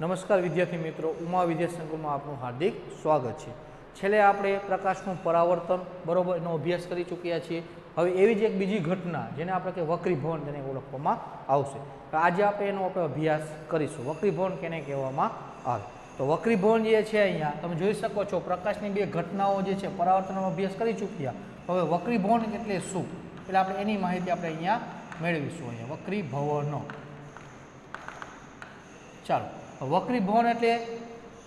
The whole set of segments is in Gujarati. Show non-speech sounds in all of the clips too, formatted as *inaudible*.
નમસ્કાર વિદ્યાર્થી મિત્રો, ઉમા વિદ્યા સંકુલમાં આપનું હાર્દિક સ્વાગત છે. છેલ્લે આપણે પ્રકાશનું પરાવર્તન બરોબર એનો અભ્યાસ કરી ચૂક્યા છીએ. હવે એવી જ એક બીજી ઘટના જેને આપણે કે વક્રીભવન તેને ઓળખવામાં આવશે. આજે આપણે એનો આપણે અભ્યાસ કરીશું. વક્રીભવન કેને કહેવામાં આવે? તો વક્રીભવન જે છે અહીંયા, તમે જોઈ શકો છો, પ્રકાશની બે ઘટનાઓ જે છે પરાવર્તનનો અભ્યાસ કરી ચૂક્યા. હવે વક્રીભવન એટલે શું? એટલે આપણે એની માહિતી આપણે અહીંયા મેળવીશું અહીંયા. વક્રીભવનો ચાલો. વક્રીભવન એટલે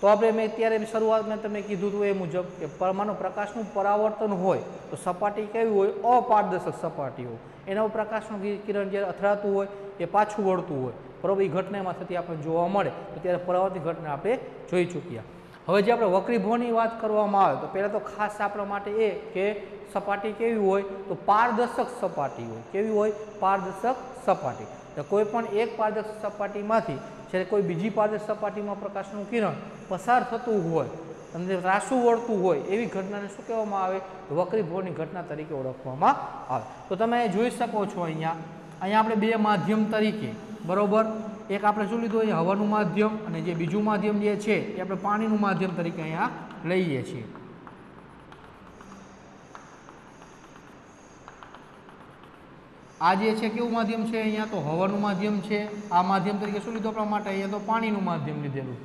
તો આપણે મેં ત્યારે શરૂઆતમાં તમે કીધું હતું એ મુજબ કે પરમાણુ પ્રકાશનું પરાવર્તન હોય તો સપાટી કેવી હોય? અપારદર્શક સપાટી હોય એના પ્રકાશનું કિરણ જ્યારે અથડાતું હોય, એ પાછું વળતું હોય. બરોબર? એ ઘટનામાં થતી આપણને જોવા મળે. તો ત્યારે પરાવર્તિત ઘટના આપણે જોઈ ચૂક્યા. હવે જે આપણે વક્રીભવનની વાત કરવામાં આવે, તો પહેલાં તો ખાસ આપણા માટે એ કે સપાટી કેવી હોય? તો પારદર્શક સપાટી હોય. કેવી હોય? પારદર્શક સપાટી. તો કોઈ પણ એક પારદર્શક સપાટીમાંથી જ્યારે કોઈ બીજી પારદર્શક સપાટીમાં પ્રકાશનું કિરણ પસાર થતું હોય, અને રાસું વળતું હોય, એવી ઘટનાને શું કહેવામાં આવે? તો વક્રીભવનની ઘટના તરીકે ઓળખવામાં આવે. તો તમે જોઈ શકો છો અહીંયા. અહીંયા આપણે બે માધ્યમ તરીકે, બરાબર? એક આપણે શું લીધું? અહીંયા હવાનું માધ્યમ અને જે બીજું માધ્યમ જે છે, એ આપણે પાણીનું માધ્યમ તરીકે અહીંયા લઈએ છીએ. આ જે છે, કેવું માધ્યમ છે? અહીંયા તો હવાનું માધ્યમ છે. આ માધ્યમ તરીકે શું લીધું? આપણા માટે અહીંયા તો પાણીનું માધ્યમ લીધેલું.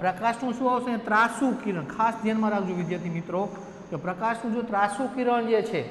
પ્રકાશનું શું આવશે? ત્રાસુ કિરણ. ખાસ ધ્યાનમાં રાખજો વિદ્યાર્થી મિત્રો, કે પ્રકાશનું જો ત્રાસુ કિરણ જે છે,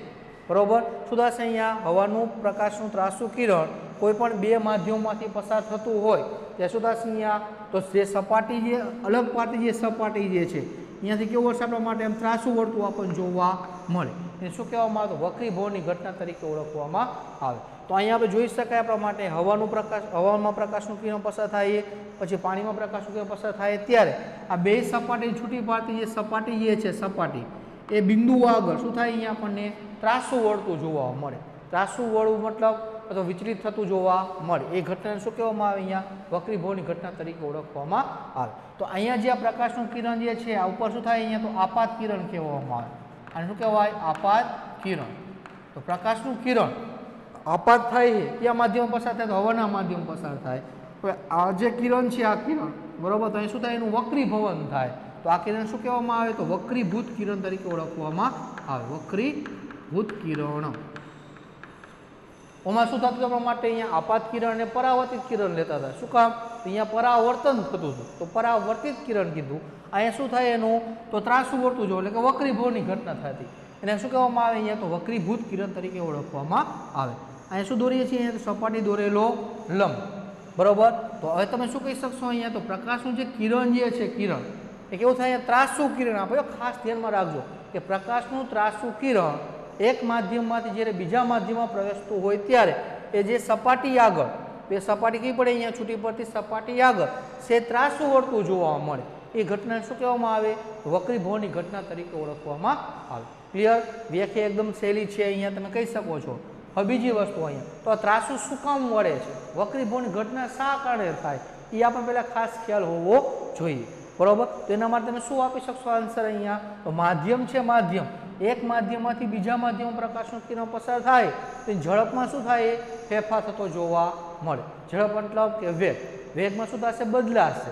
બરોબર? શું થશે અહીંયા? હવાનું, પ્રકાશનું ત્રાસુ કિરણ કોઈ પણ બે માધ્યમમાંથી પસાર થતું હોય, ત્યાં શું થશે અહીંયા? તો જે સપાટી જે, અલગ પાટી જે સપાટી જે છે અહીંયાથી કેવું વર્ષ આપણા માટે? એમ ત્રાસું વળતું આપણને જોવા મળે. એને શું કહેવામાં આવે? તો વક્રીભવનની ઘટના તરીકે ઓળખવામાં આવે. તો અહીંયા આપણે જોઈ શકાય આપણા માટે હવાનું પ્રકાશ હવામાં પ્રકાશનું કિરણ પસાર થાય, પછી પાણીમાં પ્રકાશનું કિરણ પસાર થાય ત્યારે આ બે સપાટી છૂટી પાડતી જે સપાટી જે છે સપાટી, એ બિંદુ આગળ શું થાય અહીંયા આપણને? ત્રાસું વળતું જોવા મળે. ત્રાસું વળવું મતલબ અથવા વિચલિત થતું જોવા મળે. એ ઘટનાને શું કહેવામાં આવે અહીંયા? વક્રીભવનની ઘટના તરીકે ઓળખવામાં આવે. તો અહીંયા જે આ પ્રકાશનું કિરણ જે છે, આ ઉપર શું થાય અહીંયા? તો આપાત કિરણ કહેવામાં આવે. અને શું કહેવાય? આપાત કિરણ. તો પ્રકાશનું કિરણ આપાત થાય છે. કયા માધ્યમ પસાર થાય? તો હવાના માધ્યમ પસાર થાય. આ જે કિરણ છે, આ કિરણ, બરોબર? તો અહીં શું થાય? એનું વક્રીભવન થાય. તો આ કિરણ શું કહેવામાં આવે? તો વક્રીભૂત કિરણ તરીકે ઓળખવામાં આવે. વક્રીભૂત કિરણ. ઓમાં શું થતું આપણા માટે અહીંયા આપાત કિરણ અને પરાવર્તિત કિરણ લેતા હતા. શું કામ? અહીંયા પરાવર્તન થતું હતું. તો પરાવર્તિત કિરણ કીધું. અહીંયા શું થાય એનું? તો ત્રાસું વળતું જો એટલે કે વક્રીભવની ઘટના થતી. એને શું કહેવામાં આવે? અહીંયા તો વક્રીભૂત કિરણ તરીકે ઓળખવામાં આવે. અહીંયા શું દોરીએ છીએ? અહીંયા સપાટી દોરેલો લંબ. બરોબર? તો હવે તમે શું કહી શકશો? અહીંયા તો પ્રકાશનું જે કિરણ જે છે, કિરણ, એ કેવું થાય? ત્રાસું કિરણ. આપણે ખાસ ધ્યાનમાં રાખજો કે પ્રકાશનું ત્રાસુ કિરણ એક માધ્યમમાંથી જ્યારે બીજા માધ્યમમાં પ્રવેશતું હોય ત્યારે એ જે સપાટી આગળ, બે સપાટી કઈ પડે અહીંયા છૂટી પડતી સપાટી આગળ, સે ત્રાસું વળતું જોવા મળે. એ ઘટનાને શું કહેવામાં આવે? વક્રીભવનની ઘટના તરીકે ઓળખવામાં આવે. ક્લિયર વ્યાખ્યા એકદમ સહેલી છે અહીંયા, તમે કહી શકો છો. હવે બીજી વસ્તુ અહીંયા. તો આ ત્રાસુ શું કામ વળે છે? વક્રીભવનની ઘટના શા કારણે થાય? એ આપણે પહેલાં ખાસ ખ્યાલ હોવો જોઈએ. બરોબર? તો એના માટે તમે શું આપી શકશો આન્સર અહીંયા? તો માધ્યમ છે માધ્યમ. એક માધ્યમમાંથી બીજા માધ્યમ પ્રકાશનું કિરણ પસાર થાય, તો ઝડપમાં શું થાય? ફેરફાર થતો જોવા મળે. ઝડપ મતલબ કે વેગ. વેગમાં શું થશે? બદલાશે.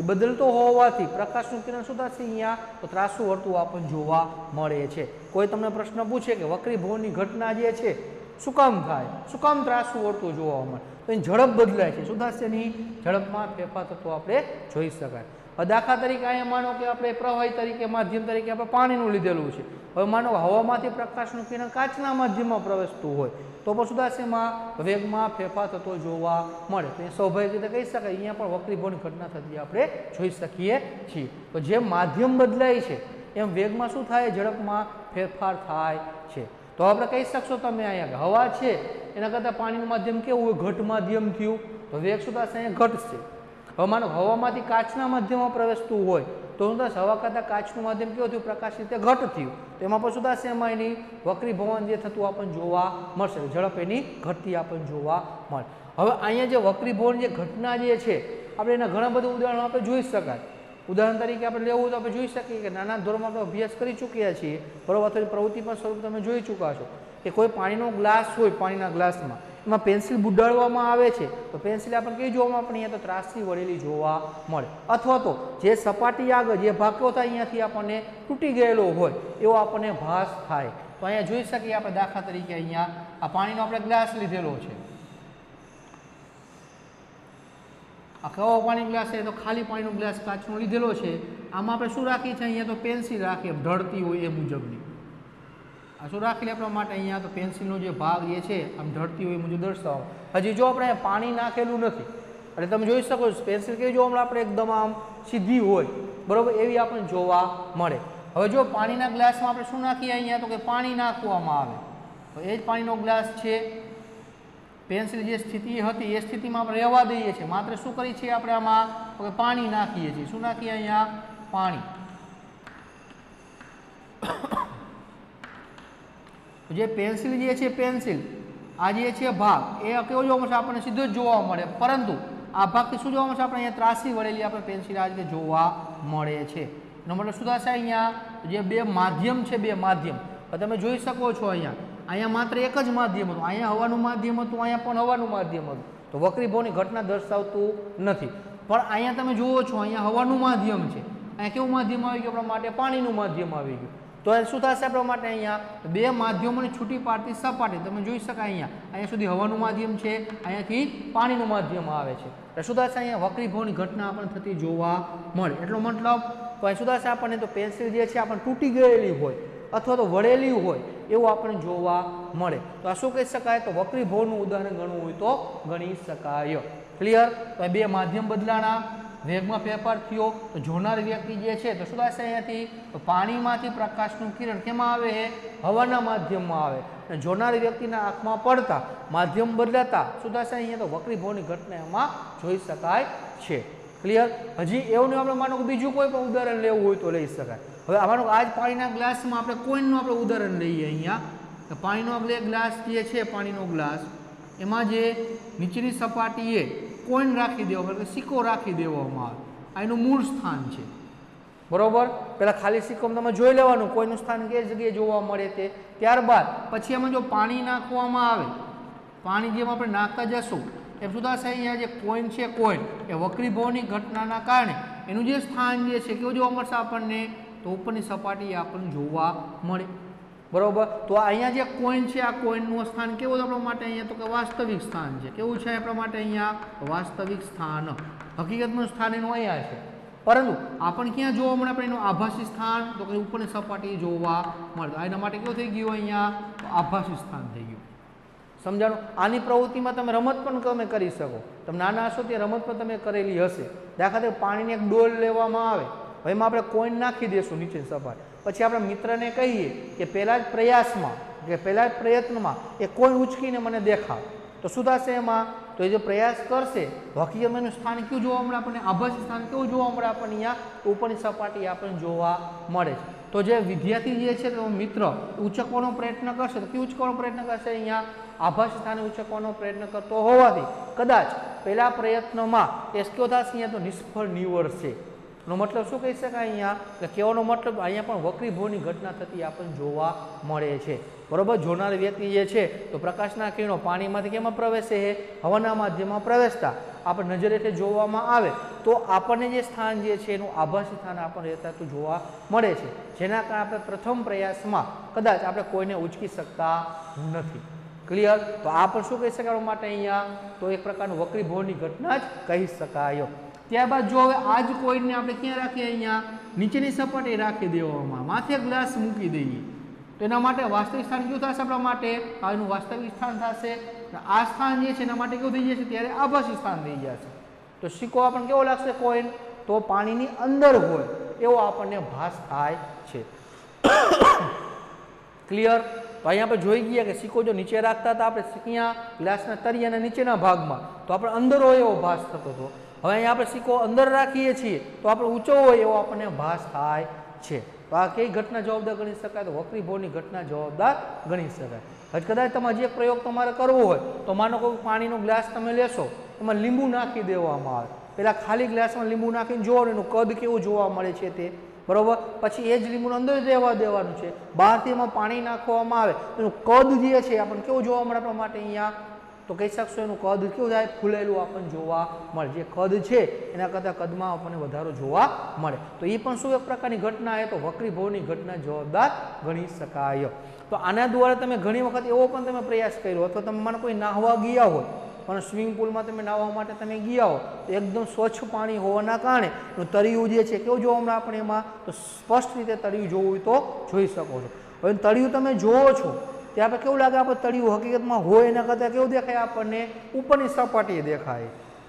એ બદલતો હોવાથી પ્રકાશનું કિરણ શું થશે? અહીંયા તો ત્રાસું વળતું આપણને જોવા મળે છે. કોઈ તમને પ્રશ્ન પૂછે કે વક્રીભવનની ઘટના જે છે, શું કામ થાય? શું કામ ત્રાસું વળતું જોવા મળે? તો એની ઝડપ બદલાય છે. શું થશે? એની ઝડપમાં ફેરફાર થતો આપણે જોઈ શકાય. દાખલા તરીકે અહીંયા માનો કે આપણે પ્રવાહી તરીકે, માધ્યમ તરીકે આપણે પાણીનું લીધેલું છે. હવે માનો હવામાંથી પ્રકાશનું કિરણ કાચના માધ્યમમાં પ્રવેશતું હોય, તો પણ એમાં વેગમાં ફેરફાર થતો જોવા મળે. તો એ સ્વાભાવિક રીતે કહી શકાય, અહીંયા પણ વક્રીભવનની ઘટના થતી આપણે જોઈ શકીએ છીએ. તો જેમ માધ્યમ બદલાય છે, એમ વેગમાં શું થાય? ઝડપમાં ફેરફાર થાય છે. તો આપણે કહી શકશો તમે અહીંયા હવા છે, એના કરતાં પાણીનું માધ્યમ કેવું હોય? ઘટ માધ્યમ થયું. તો વેગ શું અહીંયા અહીંયા ઘટશે. હવે માનો હવામાંથી કાચના માધ્યમમાં પ્રવેશતું હોય, તો શું થશે હવા કરતાં કાચનું માધ્યમ કેવું થયું? પ્રકાશ રીતે ઘટ થયું. તો એમાં પણ શું થશે? એમાં એની વક્રીભવન જે થતું આપણને જોવા મળશે. ઝડપ એની ઘટતી આપણને જોવા મળે. હવે અહીંયા જે વક્રીભવન જે ઘટના જે છે, આપણે એના ઘણા બધા ઉદાહરણો આપણે જોઈ શકાય. ઉદાહરણ તરીકે આપણે લેવું તો આપણે જોઈ શકીએ કે નાના ધોરણમાં આપણે અભ્યાસ કરી ચૂક્યા છીએ. બરોબર? અથવા પ્રવૃત્તિ પણ સ્વરૂપ તમે જોઈ ચૂક્યા છો. કે કોઈ પાણીનો ગ્લાસ હોય, પાણીના ગ્લાસમાં. એમાં પેન્સિલ બુડાડવામાં આવે છે, તો પેન્સિલ આપણને કેવી જોવામાં આપણે અહીંયા તો ત્રાસથી વળેલી જોવા મળે. અથવા તો જે સપાટી આગળ જે ભાગ કેવો થાય અહીંયાથી આપણને તૂટી ગયેલો હોય, એવો આપણને ભાસ થાય. તો અહીંયા જોઈ શકીએ આપણે દાખલા તરીકે અહીંયા આ પાણીનો આપણે ગ્લાસ લીધેલો છે. આ કવો પાણી ગ્લાસ છે? તો ખાલી પાણીનો ગ્લાસ કાચનો લીધેલો છે. આમાં આપણે શું રાખીએ છીએ? અહીંયા તો પેન્સિલ રાખીએ ઢળતી હોય એ મુજબની. શું રાખી લે આપણા માટે અહીંયા? તો પેન્સિલનો જે ભાગ જે છે, આમ ઢળતી હોય મુજબ દર્શાવો. હજી જો આપણે પાણી નાખેલું નથી, એટલે તમે જોઈ શકો છો, પેન્સિલ કેવી જો મળે આપણે એકદમ આમ સીધી હોય, બરાબર, એવી આપણને જોવા મળે. હવે જો પાણીના ગ્લાસમાં આપણે શું નાખીએ અહીંયા? તો કે પાણી નાખવામાં આવે. તો એ જ પાણીનો ગ્લાસ છે. પેન્સિલ જે સ્થિતિ હતી, એ સ્થિતિમાં આપણે રહેવા દઈએ છીએ. માત્ર શું કરીએ છીએ આપણે આમાં? તો કે પાણી નાખીએ છીએ. શું નાખીએ અહીંયા? પાણી. જે પેન્સિલ જે છે, પેન્સિલ, આ જે છે ભાગ, એ કેવો જોવા મળશે? આપણને સીધો જ જોવા મળે. પરંતુ આ ભાગથી શું જોવા મળશે? આપણે અહીંયા ત્રાસી વળેલી આપણે પેન્સિલ આ રીતે જોવા મળે છે. એનો મતલબ શું થશે અહીંયા? જે બે માધ્યમ છે, બે માધ્યમ. તમે જોઈ શકો છો અહીંયા. અહીંયા માત્ર એક જ માધ્યમ હતું. અહીંયા હવાનું માધ્યમ હતું, અહીંયા પણ હવાનું માધ્યમ હતું. તો વક્રીભાવની ઘટના દર્શાવતું નથી. પણ અહીંયા તમે જુઓ છો, અહીંયા હવાનું માધ્યમ છે. અહીંયા કેવું માધ્યમ આવી ગયું? આપણા માટે પાણીનું માધ્યમ આવી ગયું. તો એ શું થશે આપણા માટે અહીંયા? બે માધ્યમોની છૂટી પાડતી સપાટી, તમે જોઈ શકાય અહીંયા. અહીંયા સુધી હવાનું માધ્યમ છે, અહીંયાથી પાણીનું માધ્યમ આવે છે. એટલે શું થશે અહીંયા? વક્રીભાવની ઘટના આપણને થતી જોવા મળે. એટલો મતલબ, તો અહીં શું થશે આપણને? તો પેન્સિલ જે છે, આપણને તૂટી ગયેલી હોય અથવા તો વળેલી હોય, એવું આપણને જોવા મળે. તો આ શું કહી શકાય? તો વક્રીભાવનું ઉદાહરણ ગણવું હોય તો ગણી શકાય. ક્લિયર તો બે માધ્યમ બદલાણા. વેગમાં ફેરફાર થયો, તો જોનાર વ્યક્તિ જે છે, તો શું થશે અહીંયાથી? પાણીમાંથી પ્રકાશનું કિરણ કેમાં આવે છે? હવાના માધ્યમમાં આવે. અને જોનાર વ્યક્તિના આંખમાં પડતા, માધ્યમ બદલાતા, શું થશે અહીંયા તો વક્રીભવની ઘટના એમાં જોઈ શકાય છે. ક્લિયર હજી એવું નહીં, આપણે માનો કે બીજું કોઈ પણ ઉદાહરણ લેવું હોય તો લઈ શકાય. હવે અમારું આજ પાણીના ગ્લાસમાં આપણે કોઈનનું આપણે ઉદાહરણ લઈએ અહીંયા? તો પાણીનો આપણે ગ્લાસ જે છે, પાણીનો ગ્લાસ, એમાં જે નીચેની સપાટીએ કોઈન રાખી દેવો? એટલે કે સિક્કો રાખી દેવામાં આવે આ એનું મૂળ સ્થાન છે. બરોબર? પહેલાં ખાલી સિક્કોમાં તમે જોઈ લેવાનું કોઈનું સ્થાન કઈ જગ્યાએ જોવા મળે તે. ત્યારબાદ પછી એમાં જો પાણી નાખવામાં આવે પાણી જેમ આપણે નાખતા જશું એમ શું થશે અહીંયા જે કોઈન છે કોઈન એ વક્રીભવની ઘટનાના કારણે એનું જે સ્થાન જે છે કેવું જોવા મળશે આપણને? તો ઉપરની સપાટી આપણને જોવા મળે. બરોબર? તો અહીંયા જે કોઈન છે, આ કોઈનનું સ્થાન કેવું છે આપણા માટે અહીંયા? તો કે વાસ્તવિક સ્થાન છે. કેવું છે આપણા માટે અહીંયા? વાસ્તવિક સ્થાન. હકીકતનું સ્થાન એનું અહીંયા છે. પરંતુ આપણને ક્યાં જોવા મળે? આપણે એનું આભાસી સ્થાન? તો કે ઉપરની સપાટી જોવા મળે. એના માટે કેવું થઈ ગયું અહીંયા? આભાસી સ્થાન થઈ ગયું. સમજાણું? આની પ્રવૃત્તિમાં તમે રમત પણ તમે કરી શકો. તમે નાના હશો તે રમત પણ તમે કરેલી હશે. દાખલા તરીકે પાણીની એક ડોલ લેવામાં આવે. એમાં આપણે કોઈન નાખી દઈશું નીચે સપાટી. પછી આપણા મિત્રને કહીએ કે પહેલાં જ પ્રયાસમાં, કે પહેલાં જ પ્રયત્નમાં એ કોઈ ઉચકીને મને દેખાવ. તો શું થશે એમાં? તો એ જો પ્રયાસ કરશે, તો સ્થાન કયું જોવા મળે આપણને? આભાસી સ્થાન કેવું જોવા મળે આપણને? અહીંયા ઉપરની સપાટી આપણને જોવા મળે છે. તો જે વિદ્યાર્થી જે છે તો મિત્ર ઉચકવાનો પ્રયત્ન કરશે. તો કયું ઉચકવાનો પ્રયત્ન કરશે? અહીંયા આભાસી સ્થાને ઉચકવાનો પ્રયત્ન કરતો હોવાથી. કદાચ પહેલા પ્રયત્નમાં એ અહીંયા તો નિષ્ફળ નીવડશે. નો મતલબ શું કહી શકાય અહીંયા? કે કહેવાનો મતલબ અહીંયા પણ વક્રીભવની ઘટના થતી આપણને જોવા મળે છે. બરાબર? જોનાર વ્યક્તિ જે છે, તો પ્રકાશના કિરણો પાણીમાંથી કેમાં પ્રવેશે છે? હવાના માધ્યમમાં પ્રવેશતા. આપણે નજર હેઠળ જોવામાં આવે તો આપણને જે સ્થાન જે છે, એનું આભાસી સ્થાન આપણને રહેતા જોવા મળે છે. જેના કારણે આપણે પ્રથમ પ્રયાસમાં કદાચ આપણે કોઈને ઉચકી શકતા નથી. ક્લિયર તો આ પણ શું કહી શકાય માટે અહીંયા? તો એક પ્રકારનું વક્રીભવની ઘટના જ કહી શકાય. ત્યારબાદ જો હવે આ જ કોઈનને આપણે ક્યાં રાખીએ અહીંયા? નીચેની સપાટી રાખી દેવામાં. માથે ગ્લાસ મૂકી દઈએ. તો એના માટે વાસ્તવિક સ્થાન કયું થશે આપણા માટે? આ એનું વાસ્તવિક સ્થાન થશે. આ સ્થાન જે છે એના માટે કેવું થઈ જશે? ત્યારે આભાસી સ્થાન થઈ જશે. તો સિક્કો આપણને કેવો લાગશે કોઈન? તો પાણીની અંદર હોય એવો આપણને ભાસ થાય છે. ક્લિયર તો અહીંયા આપણે જોઈ ગયા કે સિક્કો જો નીચે રાખતા હતા, આપણે અહીંયા ગ્લાસના તરિયાના નીચેના ભાગમાં, તો આપણે અંદર હોય એવો ભાસ થતો હતો. હવે અહીંયા આપણે સિક્કો અંદર રાખીએ છીએ તો આપણે ઊંચો હોય એવો આપણને ભાસ થાય છે. તો આ કઈ ઘટના જવાબદાર ગણી શકાય? તો વક્રીભવની ઘટના જવાબદાર ગણી શકાય. હવે કદાચ તમારે જે પ્રયોગ તમારે કરવો હોય, તો માનો કોઈ પાણીનો ગ્લાસ તમે લેશો, એમાં લીંબુ નાખી દેવામાં આવે. પહેલાં ખાલી ગ્લાસમાં લીંબુ નાખીને જોવો એનું કદ કેવું જોવા મળે છે તે. બરાબર? પછી એ જ લીંબુનું અંદર રહેવા દેવાનું છે. બહારથી એમાં પાણી નાખવામાં આવે. એનું કદ જે છે આપણને કેવું જોવા મળે આપણા માટે અહીંયા? તો કહી શકશો એનું કદ કેવું થાય? ફૂલેલું આપણને જોવા મળે. જે કદ છે, એના કરતાં કદમાં આપણને વધારો જોવા મળે. તો એ પણ શું એક પ્રકારની ઘટના એ તો વક્રીભવની ઘટના જવાબદાર ગણી શકાય. તો આના દ્વારા તમે ઘણી વખત એવો પણ તમે પ્રયાસ કર્યો, અથવા તમારે કોઈ નાહવા ગયા હોય, પણ સ્વિમિંગ પુલમાં તમે નાહવા માટે તમે ગયા હો, તો એકદમ સ્વચ્છ પાણી હોવાના કારણે તળિયું જે છે, કેવું જોવા મળે આપણે એમાં? તો સ્પષ્ટ રીતે તળિયું જોવું તો જોઈ શકો છો. હવે તળિયું તમે જોવો છો ત્યાં આપણે કેવું લાગે આપણે તળિયું હકીકતમાં હોય એના કરતાં કેવું દેખાય આપણને? ઉપરની સપાટીએ દેખાય.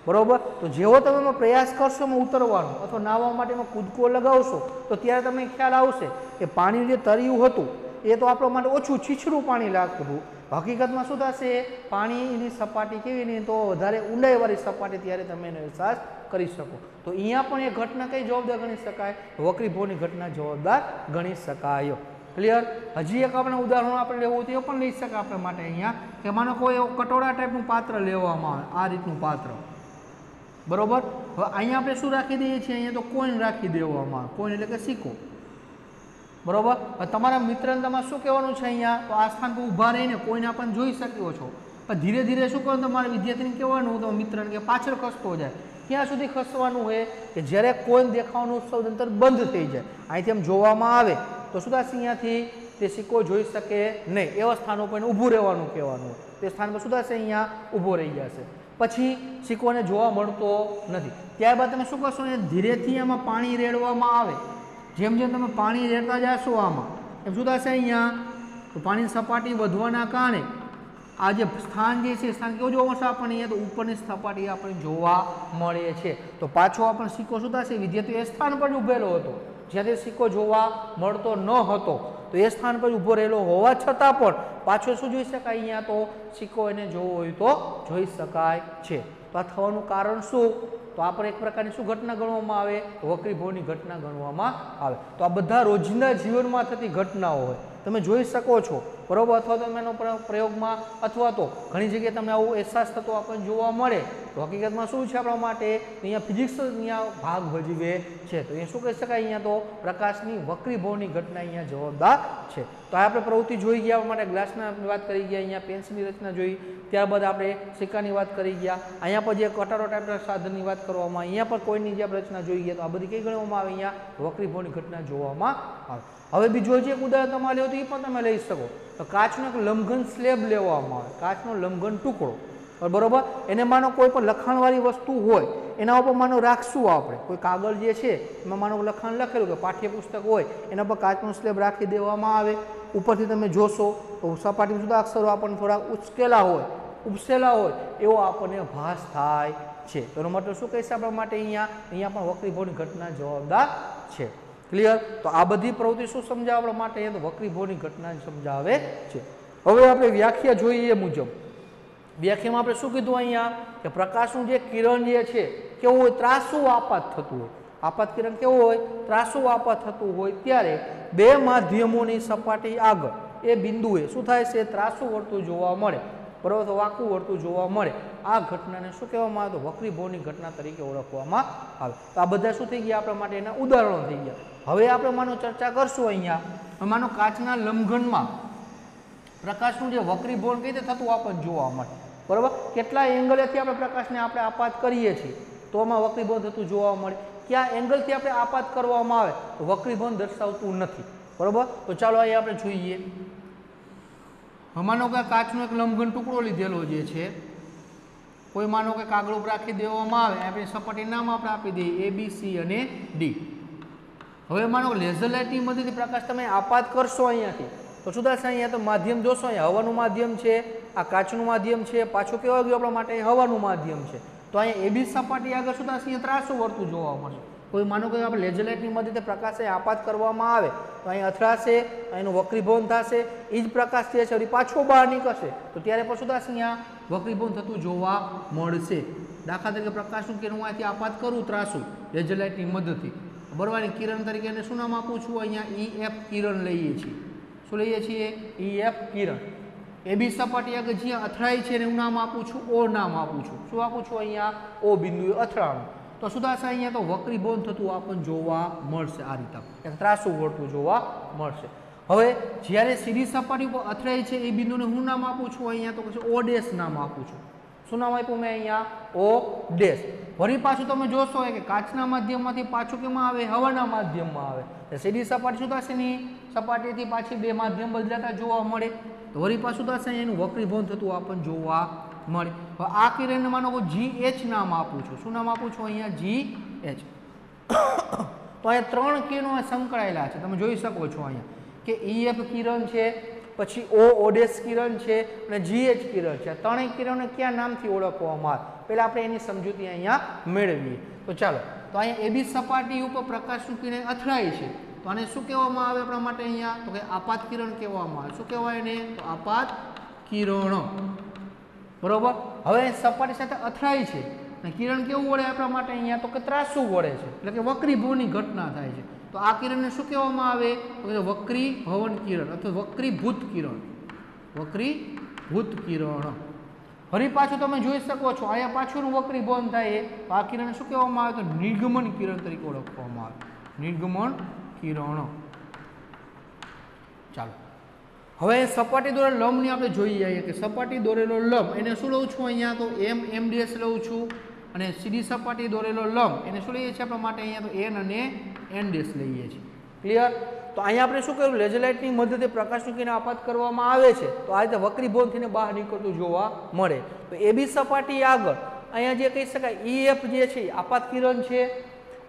બરોબર? તો જેવો તમે એમાં પ્રયાસ કરશો એમાં ઉતરવાનો, અથવા નાહવા માટે એમાં કૂદકો લગાવશો, તો ત્યારે તમને ખ્યાલ આવશે કે પાણીનું જે તળિયું હતું, એ તો આપણા માટે ઓછું છીછરું પાણી લાગતું હતું. હકીકતમાં શું થશે? પાણીની સપાટી કેવી નહીં તો વધારે ઊંડાઈવાળી સપાટી ત્યારે તમે એનો અહેસાસ કરી શકો. તો અહીંયા પણ એ ઘટના કઈ જવાબદાર ગણી શકાય? વક્રીભોની ઘટના જવાબદાર ગણી શકાય. ક્લિયર હજી એક આપણે ઉદાહરણ આપણે લેવું હોય તો એ પણ લઈ શકાય આપણા માટે અહીંયા. કે માનો કોઈ એવો કટોરા ટાઈપનું પાત્ર લેવામાં આવે, આ રીતનું પાત્ર. બરોબર? હવે અહીંયા આપણે શું રાખી દઈએ છીએ? અહીંયા તો કોઈન રાખી દેવામાં આવે. કોઈન એટલે કે સિક્કો. બરોબર? તમારા મિત્રને તમારે શું કહેવાનું છે અહીંયા? તો આ સ્થાન પર ઊભા રહીને કોઈને આપણને જોઈ શક્યો છો. પણ ધીરે ધીરે શું કરવાનું? તમારે વિદ્યાર્થીને કહેવાનું તો મિત્રને કે પાછળ ખસતો જાય. ક્યાં સુધી ખસવાનું હોય? કે જ્યારે કોઈન દેખાવાનું સૌદંતર બંધ થઈ જાય. અહીંથી આમ જોવામાં આવે તો સુદાસ અહીંયાથી તે સિક્કો જોઈ શકે નહીં. એવા સ્થાનો પર ઊભું રહેવાનું કહેવાનું. તે સ્થાન પર સુદાસ અહીંયા ઊભો રહી જશે. પછી સિક્કોને જોવા મળતો નથી. ત્યારબાદ તમે શું કરશો? એ ધીરેથી એમાં પાણી રેડવામાં આવે. જેમ જેમ તમે પાણી રેડતા જશો આમાં, એમ શું થશે અહીંયા તો પાણીની સપાટી વધવાના કારણે આ જે સ્થાન જે છે સ્થાન કેવું જોવા મળશે આપણને? અહીંયા તો ઉપરની સપાટી આપણને જોવા મળે છે. તો પાછો આપણને સિક્કો શું થશે વિદ્યાર્થી એ સ્થાન પર જ ઊભેલો હતો. જ્યાંથી સિક્કો જોવા મળતો ન હતો, તો એ સ્થાન પર ઊભો રહેલો હોવા છતાં પણ પાછો શું જોઈ શકાય? અહીંયા તો સિક્કો એને જોવો હોય તો જોઈ શકાય છે. તો આ થવાનું કારણ શું? તો આ પણ એક પ્રકારની શું ઘટના ગણવામાં આવે? વક્રીભવની ઘટના ગણવામાં આવે. તો આ બધા રોજના જીવનમાં થતી ઘટનાઓ હોય. તમે જોઈ શકો છો. બરોબર? અથવા તો એનો પ્ર- પ્રયોગમાં, અથવા તો ઘણી જગ્યાએ તમને આવું અહેસાસ થતો આપણને જોવા મળે. તો હકીકતમાં શું છે આપણા માટે? અહીંયા ફિઝિક્સ અહીંયા ભાગ ભજવે છે. તો અહીંયા શું કહી શકાય? અહીંયા તો પ્રકાશની વક્રીભવની ઘટના અહીંયા જવાબદાર છે. તો આપણે પ્રવૃત્તિ જોઈ ગયા માટે, ગ્લાસના વાત કરી ગયા, અહીંયા પેન્સિલની રચના જોઈ. ત્યારબાદ આપણે સિક્કાની વાત કરી ગયા. અહીંયા પર જે કટારો ટાઈપના સાધનની વાત કરવામાં, અહીંયા પર કોઈની જે રચના જોઈ ગયા, તો આ બધી કઈ ગણવામાં આવે? અહીંયા વક્રીભવની ઘટના જોવામાં આવે. હવે બીજું હજી એક ઉદાહરણ તમારે લેવું તો એ પણ તમે લઈ શકો. તો કાચનો એક લંઘન સ્લેબ લેવામાં આવે. કાચનો લંઘન ટુકડો. બરાબર? એને માનો કોઈ પણ લખાણવાળી વસ્તુ હોય, એના ઉપર માનો રાખશું આપણે. કોઈ કાગળ જે છે, એમાં માનો લખાણ લખેલું કે પાઠ્યપુસ્તક હોય, એના પર કાચનો સ્લેબ રાખી દેવામાં આવે. ઉપરથી તમે જોશો, તો સપાટી સુધા અક્ષરો આપણને થોડા ઉચકેલા હોય, ઉપસેલા હોય, એવો આપણને ભાસ થાય છે. તો એનો મતલબ શું કહીશ આપણા? માટે અહીંયા અહીંયા પણ વક્રીભવની ઘટના જવાબદાર છે. ક્લિયર તો આ બધી પ્રવૃત્તિ શું સમજાવે આપણા માટે? એ તો વક્રીભવની ઘટના સમજાવે છે. હવે આપણે વ્યાખ્યા જોઈએ એ મુજબ. વ્યાખ્યામાં આપણે શું કીધું અહીંયા? કે પ્રકાશનું જે કિરણ જે છે, કેવું હોય? ત્રાસુ આપાત થતું હોય. આપાત કિરણ કેવું હોય? ત્રાસુ આપાત થતું હોય. ત્યારે બે માધ્યમોની સપાટી આગળ, એ બિંદુએ શું થાય છે? ત્રાસુ વર્તુળ જોવા મળે. બરોબર? તો વાંકું જોવા મળે. આ ઘટનાને શું કહેવામાં આવે? તો વક્રીભવની ઘટના તરીકે ઓળખવામાં આવે. તો આ બધા શું થઈ ગયા? આપણા માટે એના ઉદાહરણો થઈ ગયા. હવે આપણે માનો ચર્ચા કરશું અહીંયા. માનો કાચના લંબઘનમાં પ્રકાશનું જે વક્રીભવન કઈ રીતે થતું આપણને જોવા મળે. બરાબર? કેટલા એંગલેથી આપણે પ્રકાશને આપણે આપાત કરીએ છીએ? તો આમાં વક્રીભવન થતું જોવા મળે. કયા એંગલથી આપણે આપાત કરવામાં આવે? તો વક્રીભવન દર્શાવતું નથી. બરાબર? તો ચાલો અહીંયા આપણે જોઈએ. માનો કે કાચનો એક લંબઘન ટુકડો લીધેલો જે છે, કોઈ માનો કે કાગળ ઉપર રાખી દેવામાં આવે, આપણે સપાટી નામ આપણે આપી દઈએ એ બી સી અને ડી હવે માનો લેઝર લાઇટની મદદથી પ્રકાશ તમે આપાત કરશો અહીંયાથી. તો શું થશે અહીંયા? તો માધ્યમ જોશો અહીંયા. હવાનું માધ્યમ છે, આ કાચનું માધ્યમ છે, પાછું કેવા ગયું આપણા માટે? હવાનું માધ્યમ છે. તો અહીંયા એબી સપાટી આગળ શું થશે? અહીંયા ત્રાસું વર્તું જોવા મળશે. કોઈ માનો કે આપણે લેઝર લાઇટની મદદથી પ્રકાશ આપાત કરવામાં આવે, તો અહીં અથડાશે અહીંનું વક્રીભવન થશે, એ જ પ્રકાશ જે છે પાછો બહાર નીકળશે. તો ત્યારે પણ શું થશે અહીંયા? વક્રીભવન થતું જોવા મળશે. દાખલા તરીકે પ્રકાશનું કે હું અહીંથી આપાત કરું, ત્રાસું લેઝર લાઇટની મદદથી. બરાબર કિરણ તરીકે એને શું નામ આપું છું? અહીંયા ઈ એફ કિરણ લઈએ છીએ. શું લઈએ છીએ? ઈ એફ કિરણ. એ બી સપાટી આગળ જ્યાં અથડાય છે એને હું નામ આપું છું? ઓ નામ આપું છું. શું આપું છું અહીંયા? ઓ બિંદુએ અથડાણું. તો શું થશે અહીંયા તો વક્રીભવન થતું આપણને જોવા મળશે આ રીતે. એક ત્રાસું વળતું જોવા મળશે. હવે જ્યારે સીધી સપાટી ઉપર અથડાય છે એ બિંદુને હું નામ આપું છું? અહીંયા તો પછી ઓ ડેશ નામ આપું છું. શું નામ આપ્યું મેં અહીંયા ઓ ડેશ વળી પાછું તમે જોશો કે કાચના માધ્યમમાંથી પાછું કેમાં આવે? હવાના માધ્યમમાં આવે. તો સીધી સપાટી શું થશે ની સપાટીથી પાછી બે માધ્યમ બદલાતા જોવા મળે. તો વળી પાછું થશે એનું વક્રીભવન થતું આપણને જોવા મળે. આ કિરણને માનો હું જી એચ નામ આપું છું. શું નામ આપું છું અહીંયા? જી એચ *coughs* તો અહીંયા ત્રણ કિરણો સંકળાયેલા છે. તમે જોઈ શકો છો અહીંયા કે ઈએફ કિરણ છે પછી ઓ ઓડેસ કિરણ છે અને જીએચ કિરણ છે. ત્રણેય કિરણને કયા નામથી ઓળખવામાં આવે? પહેલાં આપણે એની સમજૂતી અહીંયા મેળવીએ. તો ચાલો, તો અહીંયા એબી સપાટી ઉપર પ્રકાશનું કિરણ અથડાય છે. તો આને શું કહેવામાં આવે આપણા માટે અહીંયા? તો કે આપાત કિરણ કહેવામાં આવે. શું કહેવાય એને? તો આપાત કિરણો. બરોબર? હવે સપાટી સાથે અથડાય છે. અને કિરણ કેવું વળે આપણા માટે અહીંયા? તો કે ત્રાસુ વળે છે. એટલે કે વક્રીભૂની ઘટના થાય છે. તો આ કિરણને શું કહેવામાં આવે? વક્રી ભવન કિરણ અથવા વક્રીભૂત કિરણ. વક્રીભૂત કિરણ. ફરી પાછું તમે જોઈ શકો છો, અહીંયા પાછળનું વક્રીભવન થાય તો આ કિરણને શું કહેવામાં આવે? તો નિર્ગમન કિરણ તરીકે ઓળખવામાં આવે. નિર્ગમન કિરણ. ચાલો. હવે સપાટી દોરેલ લંબની આપણે જોઈએ જઈએ કે સપાટી દોરેલો લંબ, એને શું લઉં છું અહીંયા? તો એમ એમ ડીએસ લઉં છું. અને સીધી સપાટી દોરેલો લંબ, એને શું લઈએ છીએ આપણા માટે? અહીંયા તો એન અને એન ડેસ લઈએ છીએ. ક્લિયર તો અહીંયા આપણે શું કર્યું? લેઝલાઇટની મદદે પ્રકાશનું કિરણ આપાત કરવામાં આવે છે. તો આ રીતે વક્રીભવન થઈને બહાર નીકળતું જોવા મળે. તો એ બી સપાટી આગળ, અહીંયા જે કહી શકાય ઈએફ જે છે આપાત કિરણ છે.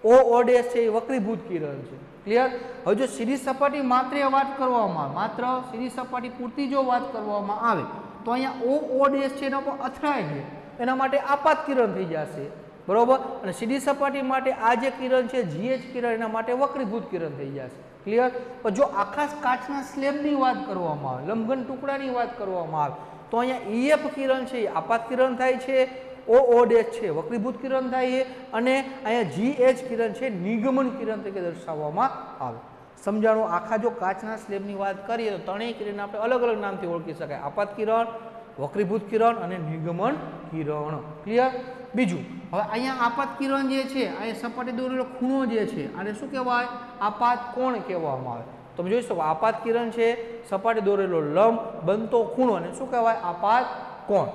ઓ ઓડેસ છે એ વક્રીભૂત કિરણ છે. ક્લિયર હવે જો સીધી સપાટી માત્ર વાત કરવામાં, માત્ર સીધી સપાટી પૂરતી જો વાત કરવામાં આવે, તો અહીંયા ઓ ઓડેસ છે એના પર અથડાય છે. એના માટે આપાત કિરણ થઈ જશે. બરાબર? અને સીધી સપાટી માટે આ જે કિરણ છે જીએચ કિરણ, એના માટે વક્રીભૂત કિરણ થઈ જશે. ક્લિયર પણ જો આખા કાચના સ્લેબની વાત કરવામાં આવે, લંબઘન ટુકડાની વાત કરવામાં આવે, તો અહીંયા ઈએફ કિરણ છે, એ આપાત કિરણ થાય છે ઓ ઓ ડેશ છે, વક્રીભૂત કિરણ થાય છે, અને અહીંયા જી એચ કિરણ છે, નિગમન કિરણ તરીકે દર્શાવવામાં આવે. સમજાણું? આખા જો કાચના સ્લેબની વાત કરીએ તો ત્રણેય કિરણ આપણે અલગ અલગ નામથી ઓળખી શકાય. આપાત કિરણ વક્રીભૂત કિરણ અને નિગમન કિરણ. ક્લિયર બીજું, હવે અહીંયા આપાત કિરણ જે છે અહીંયા સપાટી દોરેલો ખૂણો જે છે, આને શું કહેવાય? આપાત કોણ કહેવામાં આવે? તમે જોઈ શકો, આપાત કિરણ છે, સપાટી દોરેલો લંબ, બનતો ખૂણો, અને શું કહેવાય? આપાત કોણ?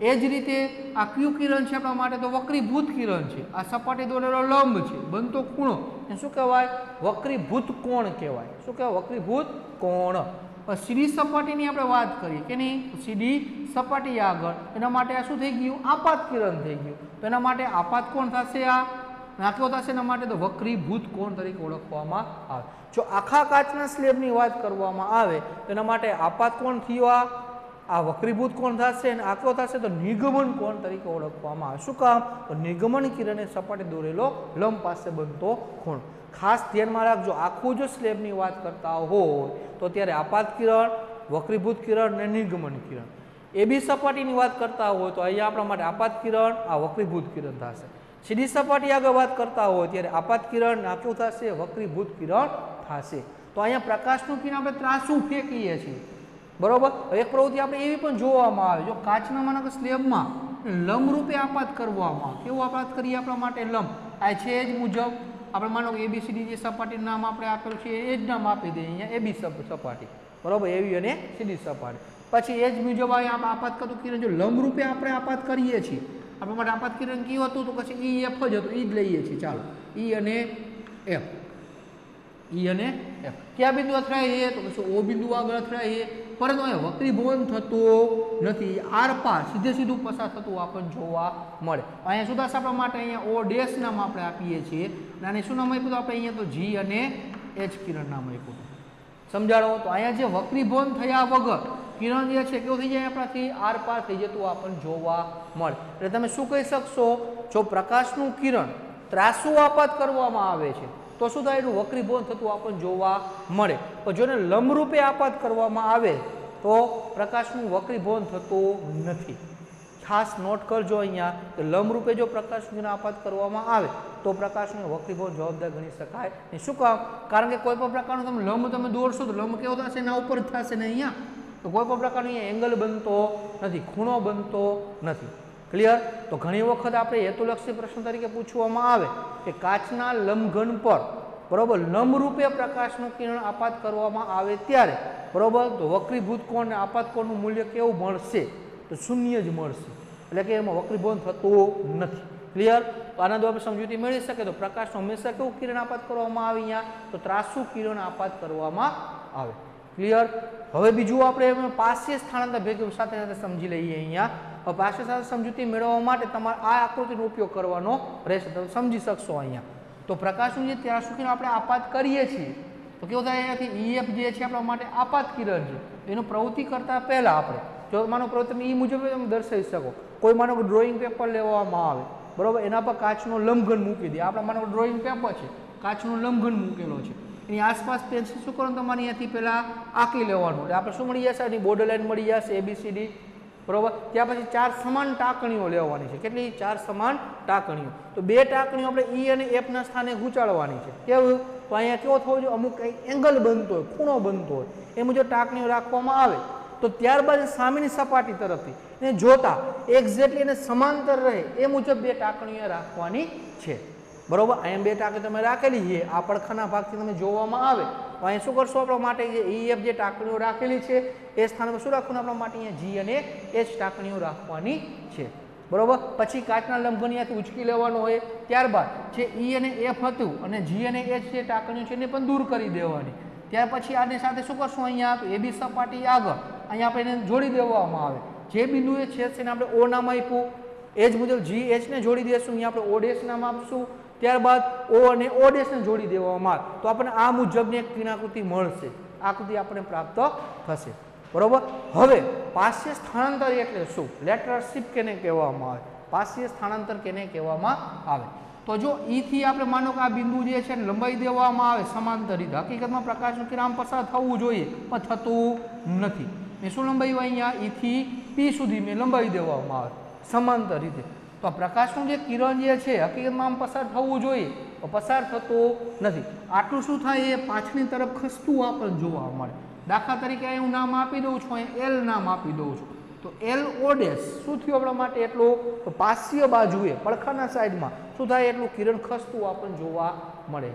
એ જ રીતે આ ક્યુ કિરણ છે આપણા માટે તો વક્રીભૂત કિરણ છે. આ સપાટી દોરેલો લંબ છે, બનતો ખૂણો એ શું કહેવાય? વક્રીભૂત કોણ કહેવાય? શું કહેવાય? વક્રીભૂત કોણ? સીધી સપાટીની આપણે વાત કરીએ કે નહીં સીધી સપાટી આગળ, એના માટે આ શું થઈ ગયું? આપાત કિરણ થઈ ગયું. તો એના માટે આપાત કોણ થશે આ? નાખ્યો થશે, એના માટે તો વક્રીભૂત કોણ તરીકે ઓળખવામાં આવે. જો આખા કાચના સ્લેબની વાત કરવામાં આવે, તો એના માટે આપાત કોણ થયો આ? આ વક્રીભૂત કોણ થશે અને આકરો થશે, તો નિગમન કોણ તરીકે ઓળખવામાં આવે. શું કામ? તો નિગમન કિરણ સપાટી દોરેલો લંબ પાસે બનતો ખૂણ. ખાસ ધ્યાનમાં રાખજો. આખું જો સ્લેબની વાત કરતા હોય, તો ત્યારે આપાત કિરણ, વક્રીભૂત કિરણ અને નિર્ગમન કિરણ. એ બી સપાટીની વાત કરતા હોય, તો અહીંયા આપણા માટે આપાત કિરણ, આ વક્રીભૂત કિરણ થશે. સીધી સપાટી આગળ વાત કરતા હોય, ત્યારે આપાત કિરણ નાખ્યું થશે, વક્રીભૂત કિરણ થશે. તો અહીંયા પ્રકાશનું કિરણ આપણે ત્રાસું ફેંકીએ છીએ. બરોબર? એક પ્રવૃત્તિ આપણે એવી પણ જોવામાં આવે. જો કાચના માનો કે સ્લેબમાં લંબ રૂપે આપાત કરવામાં કેવું આપાત કરીએ આપણા માટે? લંબ. આ છે જ મુજબ. આપણે માનો કે એબીસીડી જે સપાટીનું નામ આપણે આપેલું છે, એ જ નામ આપી દઈએ અહીંયા એબી સપાટી. બરાબર? એવી અને સીધી સપાટી. પછી એ જ મુજબ અહીંયા આપાત કરતું કિરણ, જો લંબરૂપે આપણે આપાત કરીએ છીએ, આપણા માટે આપાત કિરણ કયું હતું? તો પછી ઈ એફ જ હતું. એ જ લઈએ છીએ. ચાલો. ઈ અને એફ ઈ અને એફ કયા બિંદુ અથડાય છે? તો પછી ઓ બિંદુ આગળ અથડાય છે. પરંતુ અહીંયા વક્રીભવન થતું નથી. આરપાર સીધે સીધું પસાર થતું આપણને જોવા મળે. અહીંયા શું થશે માટે અહીંયા ઓ ડેશ નામ આપણે આપીએ છીએ. અને શું નામ આપ્યું આપણે અહીંયા તો? જી અને એચ કિરણ નામ આપ્યું સમજાડો તો અહીંયા જે વક્રીભવન થયા વગર કિરણ જે છે, કેવું થઈ જાય આપણાથી? આર પાર થઈ જતું આપણને જોવા મળે. એટલે તમે શું કહી શકશો? જો પ્રકાશનું કિરણ ત્રાસુ આપાત કરવામાં આવે છે, તો શું થાય? એનું વક્રીભવન થતું આપણને જોવા મળે. પણ જોને લંબરૂપે આપાત કરવામાં આવે, તો પ્રકાશનું વક્રીભવન થતું નથી. ખાસ નોટ કરજો અહીંયા કે લંબરૂપે જો પ્રકાશનું આપાત કરવામાં આવે, તો પ્રકાશનું વક્રીભવન જવાબદાર ગણી શકાય. ને શું કામ કારણ કે કોઈ પણ પ્રકારનું તમે લંબ તમે દોરશો તો લંબ કેવો થશે એના ઉપર થશે ને અહીંયા? તો કોઈ પણ પ્રકારનો અહીંયા એંગલ બનતો નથી, ખૂણો બનતો નથી. ક્લિયર તો ઘણી વખત આપણે હેતુલક્ષી પ્રશ્ન તરીકે પૂછવામાં આવે કે કાચના લંબઘન પર, બરોબર, લંબરૂપે પ્રકાશનું કિરણ આપાત કરવામાં આવે ત્યારે, બરોબર, તો વક્રીભૂત કોણને આપાત કોણનું મૂલ્ય કેવું મળશે તો શૂન્ય જ મળશે. એટલે કે એમાં વક્રીભવન થતું નથી. ક્લિયર આના દ્વારા સમજૂતી મેળવી શકે તો પ્રકાશનું હંમેશા કેવું કિરણ આપાત કરવામાં આવે અહીંયા? તો ત્રાસુ કિરણ આપાત કરવામાં આવે. ક્લિયર હવે બીજું આપણે પાસ્ય સ્થાનાંતર ભેગું સાથે સાથે સમજી લઈએ અહીંયા. પાસ્ય સાથે સમજૂતી મેળવવા માટે તમારે આ આકૃતિનો ઉપયોગ કરવાનો રહેશે. તમે સમજી શકશો અહીંયા. તો પ્રકાશનું જે ત્યાં સુધી આપણે આપાત કરીએ છીએ, તો કેવું થાય અહીંયાથી ઈએફ જે છે આપણા માટે આપાત કિરણ છે. એનું પ્રવૃત્તિ કરતાં પહેલાં આપણે જો માનો તમે એ મુજબ તમે દર્શાવી શકો. કોઈ માનો ડ્રોઈંગ પેપર લેવામાં આવે, બરાબર? એના પર કાચનો લંબઘન મૂકી દે. આપણા માનો ડ્રોઈંગ પેપર છે, કાચનો લંબઘન મૂકેલો છે. એની આસપાસ પેન્સિલ શું કરવાનું તમારે અહીંયાથી પહેલાં આંકી લેવાનું. એટલે આપણે શું મળી જશે? એની બોર્ડર લાઇન મળી જશે એબીસીડી બરાબર? ત્યાં પછી ચાર સમાન ટાંકણીઓ લેવાની છે. કેટલી? ચાર સમાન ટાંકણીઓ. તો બે ટાંકણીઓ આપણે ઈ અને એફના સ્થાને ગુચાડવાની છે. કેવું? તો અહીંયા કેવો થવો જોઈએ? અમુક એંગલ બનતો હોય, ખૂણો બનતો હોય. એ મુજબ ટાંકણીઓ રાખવામાં આવે. તો ત્યારબાદ સામેની સપાટી તરફથી એને જોતા એક્ઝેક્ટલી એને સમાંતર રહે એ મુજબ બે ટાંકણીઓ રાખવાની છે. બરાબર? અહીંયા બે ટાંકણી તમે રાખેલી છે. આ પડખાના ભાગથી તમે જોવામાં આવે. અહીંયા શું કરશો આપણા માટે? ઈએફ જે ટાંકણીઓ રાખેલી છે, એ સ્થાન પર શું રાખવાનું આપણા માટે? અહીંયા જી અને એચ ટાંકણીઓ રાખવાની છે. બરાબર? પછી કાચના લંબઘન અહીંયાથી ઉચકી લેવાનો હોય. ત્યારબાદ જે ઈ અને એફ હતું અને જી અને એચ જે ટાંકણીઓ છે એને પણ દૂર કરી દેવાની. ત્યાર પછી આની સાથે શું કરશું અહીંયા? એ બી સપાટી આગળ. અહીંયા આપણે એને જોડી દેવામાં આવે. જે બિંદુએ છેદ છે એને આપણે ઓ નામ આપ્યું. એ જ મુજબ જી એચને જોડી દઈશું અહીંયા આપણે ઓ નામ આપશું. ત્યારબાદ ઓ અને ઓ જોડી દેવામાં આવે. તો આપણને આ મુજબની એક કિનાકૃતિ મળશે. આકૃતિ આપણને પ્રાપ્ત થશે. બરોબર? હવે પાસ્ય સ્થાનાંતર એટલે શું? લેટરશીપ કેને કહેવામાં આવે? પાસ્ય સ્થાનાંતર કેને કહેવામાં આવે? તો જો ઈથી આપણે માનો કે આ બિંદુ જે છે લંબાઈ દેવામાં આવે સમાંતર હકીકતમાં પ્રકાશનું કિરામ પસાર થવું જોઈએ, પણ થતું નથી. મેં શું લંબાઈ અહીંયા ઈથી પી સુધી મેં લંબાઈ દેવામાં આવે. સમાંતર રીતે. તો આ પ્રકાશનું જે કિરણ જે છે, હકીકતમાં આમ પસાર થવું જોઈએ. તો પસાર થતો નથી. આટલું શું થાય એ પાછળની તરફ ખસતું આપણને જોવા મળે. દાખલા તરીકે હું નામ આપી દઉં છું, અહીં એલ નામ આપી દઉં છું. તો એલ ઓડેસ. શું થયું આપણા માટે એટલું? પાસ્ય બાજુએ, પડખાના સાઈડમાં, શું થાય એટલું કિરણ ખસતું આપણને જોવા મળે.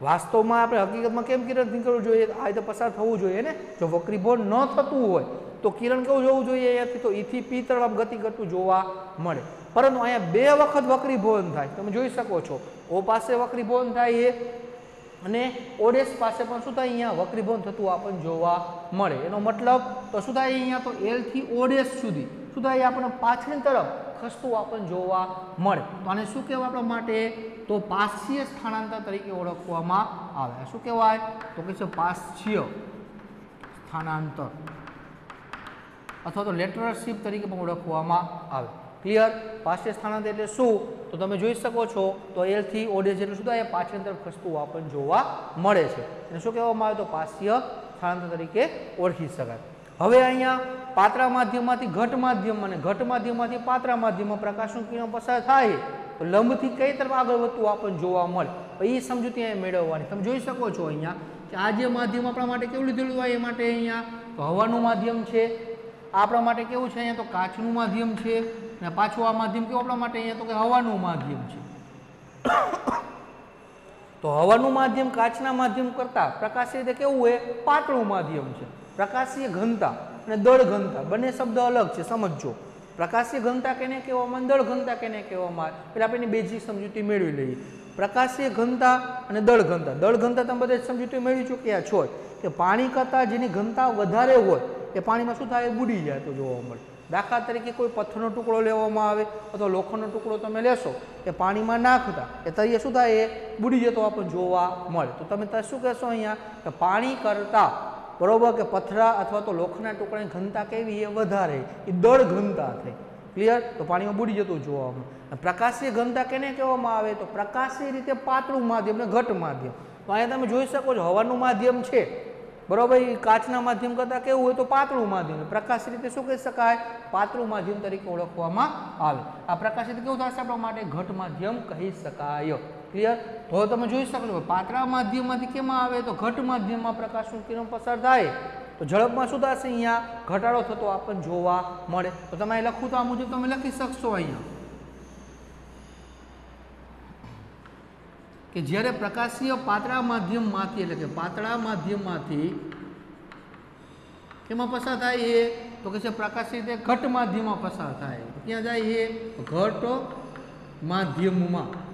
વાસ્તવમાં આપણે હકીકતમાં કેમ કિરણ નીકળવું જોઈએ? આ રીતે પસાર થવું જોઈએ ને? જો વક્રીભોર ન થતું હોય, તો કિરણ કેવું જોવું જોઈએ અહીંયાથી? તો ઈથી પી તરફ ગતિ કરતું જોવા મળે. પરંતુ અહીંયા બે વખત વક્રીભવન થાય. તમે જોઈ શકો છો. ઓ પાસે વક્રીભવન થાય એ અને ઓડેસ પાસે પણ શું થાય? અહીંયા વક્રીભવન થતું આપણને જોવા મળે. એનો મતલબ, તો શું થાય અહીંયા? તો એલથી ઓડેસ સુધી. શું થાય? આપણને પાછળની તરફ ખસતું આપણને જોવા મળે. તો આને શું કહેવાય આપણા માટે? તો પાસ્ય સ્થાનાંતર તરીકે ઓળખવામાં આવે. શું કહેવાય? તો કે છે પાસ્ય સ્થાનાંતર. અથવા તો લેટરલ તરીકે પણ ઓળખવામાં આવે. ક્લિયર પાસ્ય સ્થાનાંતર એટલે શું? તો તમે જોઈ શકો છો, તો એલથી ઓડે જેટલું શું થાય પાછળ તરફ ખસતું આપણને જોવા મળે છે. અને શું કહેવામાં આવે? તો પાસ્ય સ્થાનાંતર તરીકે ઓળખી શકાય. હવે અહીંયા પાત્ર માધ્યમમાંથી ઘટ માધ્યમ અને ઘટ માધ્યમમાંથી પાત્ર માધ્યમમાં પ્રકાશનું કિરણ પસાર થાય. લંબથી કઈ તરફ આગળ વધતું આપણને જોવા મળે? તો એ સમજૂતી અહીંયા મેળવવાની. તમે જોઈ શકો છો અહીંયા કે આ જે માધ્યમ આપણા માટે કેવું લીધેલું હોય એ માટે અહીંયા તો હવાનું માધ્યમ છે. આપણા માટે કેવું છે અહીંયા તો કાચનું માધ્યમ છે. અને પાછું આ માધ્યમ કેવું આપણા માટે અહીંયા તો કે હવાનું માધ્યમ છે. તો હવાનું માધ્યમ કાચના માધ્યમ કરતાં પ્રકાશીય રીતે કેવું હોય? પાતળું માધ્યમ છે. પ્રકાશીય ઘનતા અને દળ ઘનતા. બંને શબ્દ અલગ છે, સમજજો. પ્રકાશીય ઘનતા કેને કહેવામાં દળ ઘનતા કેને કહેવામાં આવે એટલે આપણે એની બેઝિક સમજૂતી મેળવી લઈએ. પ્રકાશીય ઘનતા અને દળ ઘનતા. દળ ઘનતા તમે બધા સમજૂતી મેળવી ચૂક્યા છો કે પાણી કરતાં જેની ઘનતા વધારે હોય, એ પાણીમાં શું થાય? બુડી જાય તો જોવા મળે. દાખલા તરીકે કોઈ પથ્થરનો ટુકડો લેવામાં આવે અથવા લોખંડનો ટુકડો તમે લેશો, એ પાણીમાં નાખતા, એ તરીકે શું થાય? એ બુડી જતો આપણને જોવા મળે. તો તમે ત્યાં શું કહેશો અહીંયા? કે પાણી કરતાં બરોબર કે પથરા અથવા તો લોખંડના ટુકડાની ઘનતા કેવી એ વધારે, એ દળ ઘનતા થઈ ક્લિયર તો પાણીમાં બુડી જતું જોવામાં. પ્રકાશીય ઘનતા કેને કહેવામાં આવે? તો પ્રકાશીય રીતે પાતળું માધ્યમ ને ઘટ માધ્યમ. તો અહીંયા તમે જોઈ શકો છો, હવાનું માધ્યમ છે. બરાબર? કાચના માધ્યમ કરતાં કેવું હોય તો પાતળું માધ્યમ. પ્રકાશી રીતે શું કહી શકાય? પાતળું માધ્યમ તરીકે ઓળખવામાં આવે. આ પ્રકાશિત કેવું થશે? આપણા માટે ઘટ માધ્યમ કહી શકાય. ક્લિયર તો તમે જોઈ શકો છો પાતળા માધ્યમમાંથી કેમાં આવે? તો ઘટ માધ્યમમાં પ્રકાશનું કિરણ પસાર થાય. તો ઝડપમાં શું થશે અહીંયા? ઘટાડો થતો આપણને જોવા મળે. તો તમે લખવું લખું તો આ મુજબ તમે લખી શકશો અહીંયા. કે જ્યારે પ્રકાશીય પાતળા માધ્યમમાંથી, એટલે કે પાતળા માધ્યમમાંથી કેમાં પસાર થાય એ? તો કે છે પ્રકાશી રીતે ઘટ માધ્યમમાં પસાર થાય. ક્યાં જાય એ? ઘટ માધ્યમમાં.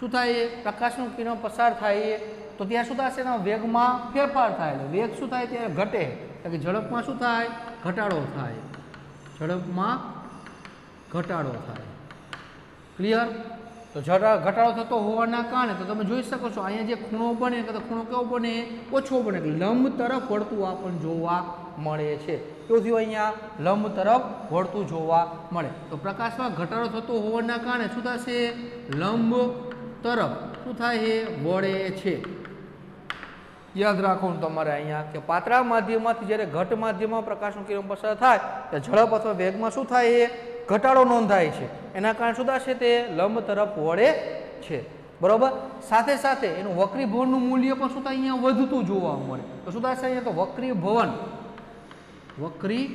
શું થાય એ? પ્રકાશનું કિરણ પસાર થાય એ? તો ત્યાં શું થશે? એના વેગમાં ફેરફાર થાય. એટલે વેગ શું થાય? ત્યારે ઘટે. એટલે કે ઝડપમાં શું થાય? ઘટાડો થાય. ઝડપમાં ઘટાડો થાય. ક્લિયર તો ઘટાડો થતો હોવાના કારણે તો તમે જોઈ શકો છો, અહીંયા જે ખૂણો બને, તો ખૂણો કેવો બને? ઓછો બને. એટલે લંબ તરફ વળતું આપણને જોવા મળે છે. કેવું થયું અહીંયા? લંબ તરફ વળતું જોવા મળે. તો પ્રકાશમાં ઘટાડો થતો હોવાના કારણે શું થશે? લંબ તરફ શું થાય છે વળે છે. યાદ રાખવાનું તમારે અહીંયા કે પાતળા માધ્યમમાંથી જ્યારે ઘટ માધ્યમમાં પ્રકાશનું કિરણ પસાર થાય, ત્યારે ઝડપ અથવા વેગમાં શું થાય એ? ઘટાડો નોંધાય છે. એના કારણે શું થશે? તે લંબ તરફ વળે છે. બરોબર? સાથે સાથે એનું વક્રી ભવનનું મૂલ્ય પણ શું થાય? અહીંયા વધતું જોવા મળે. તો શું થશે અહીંયા? તો વક્રી ભવન વક્રી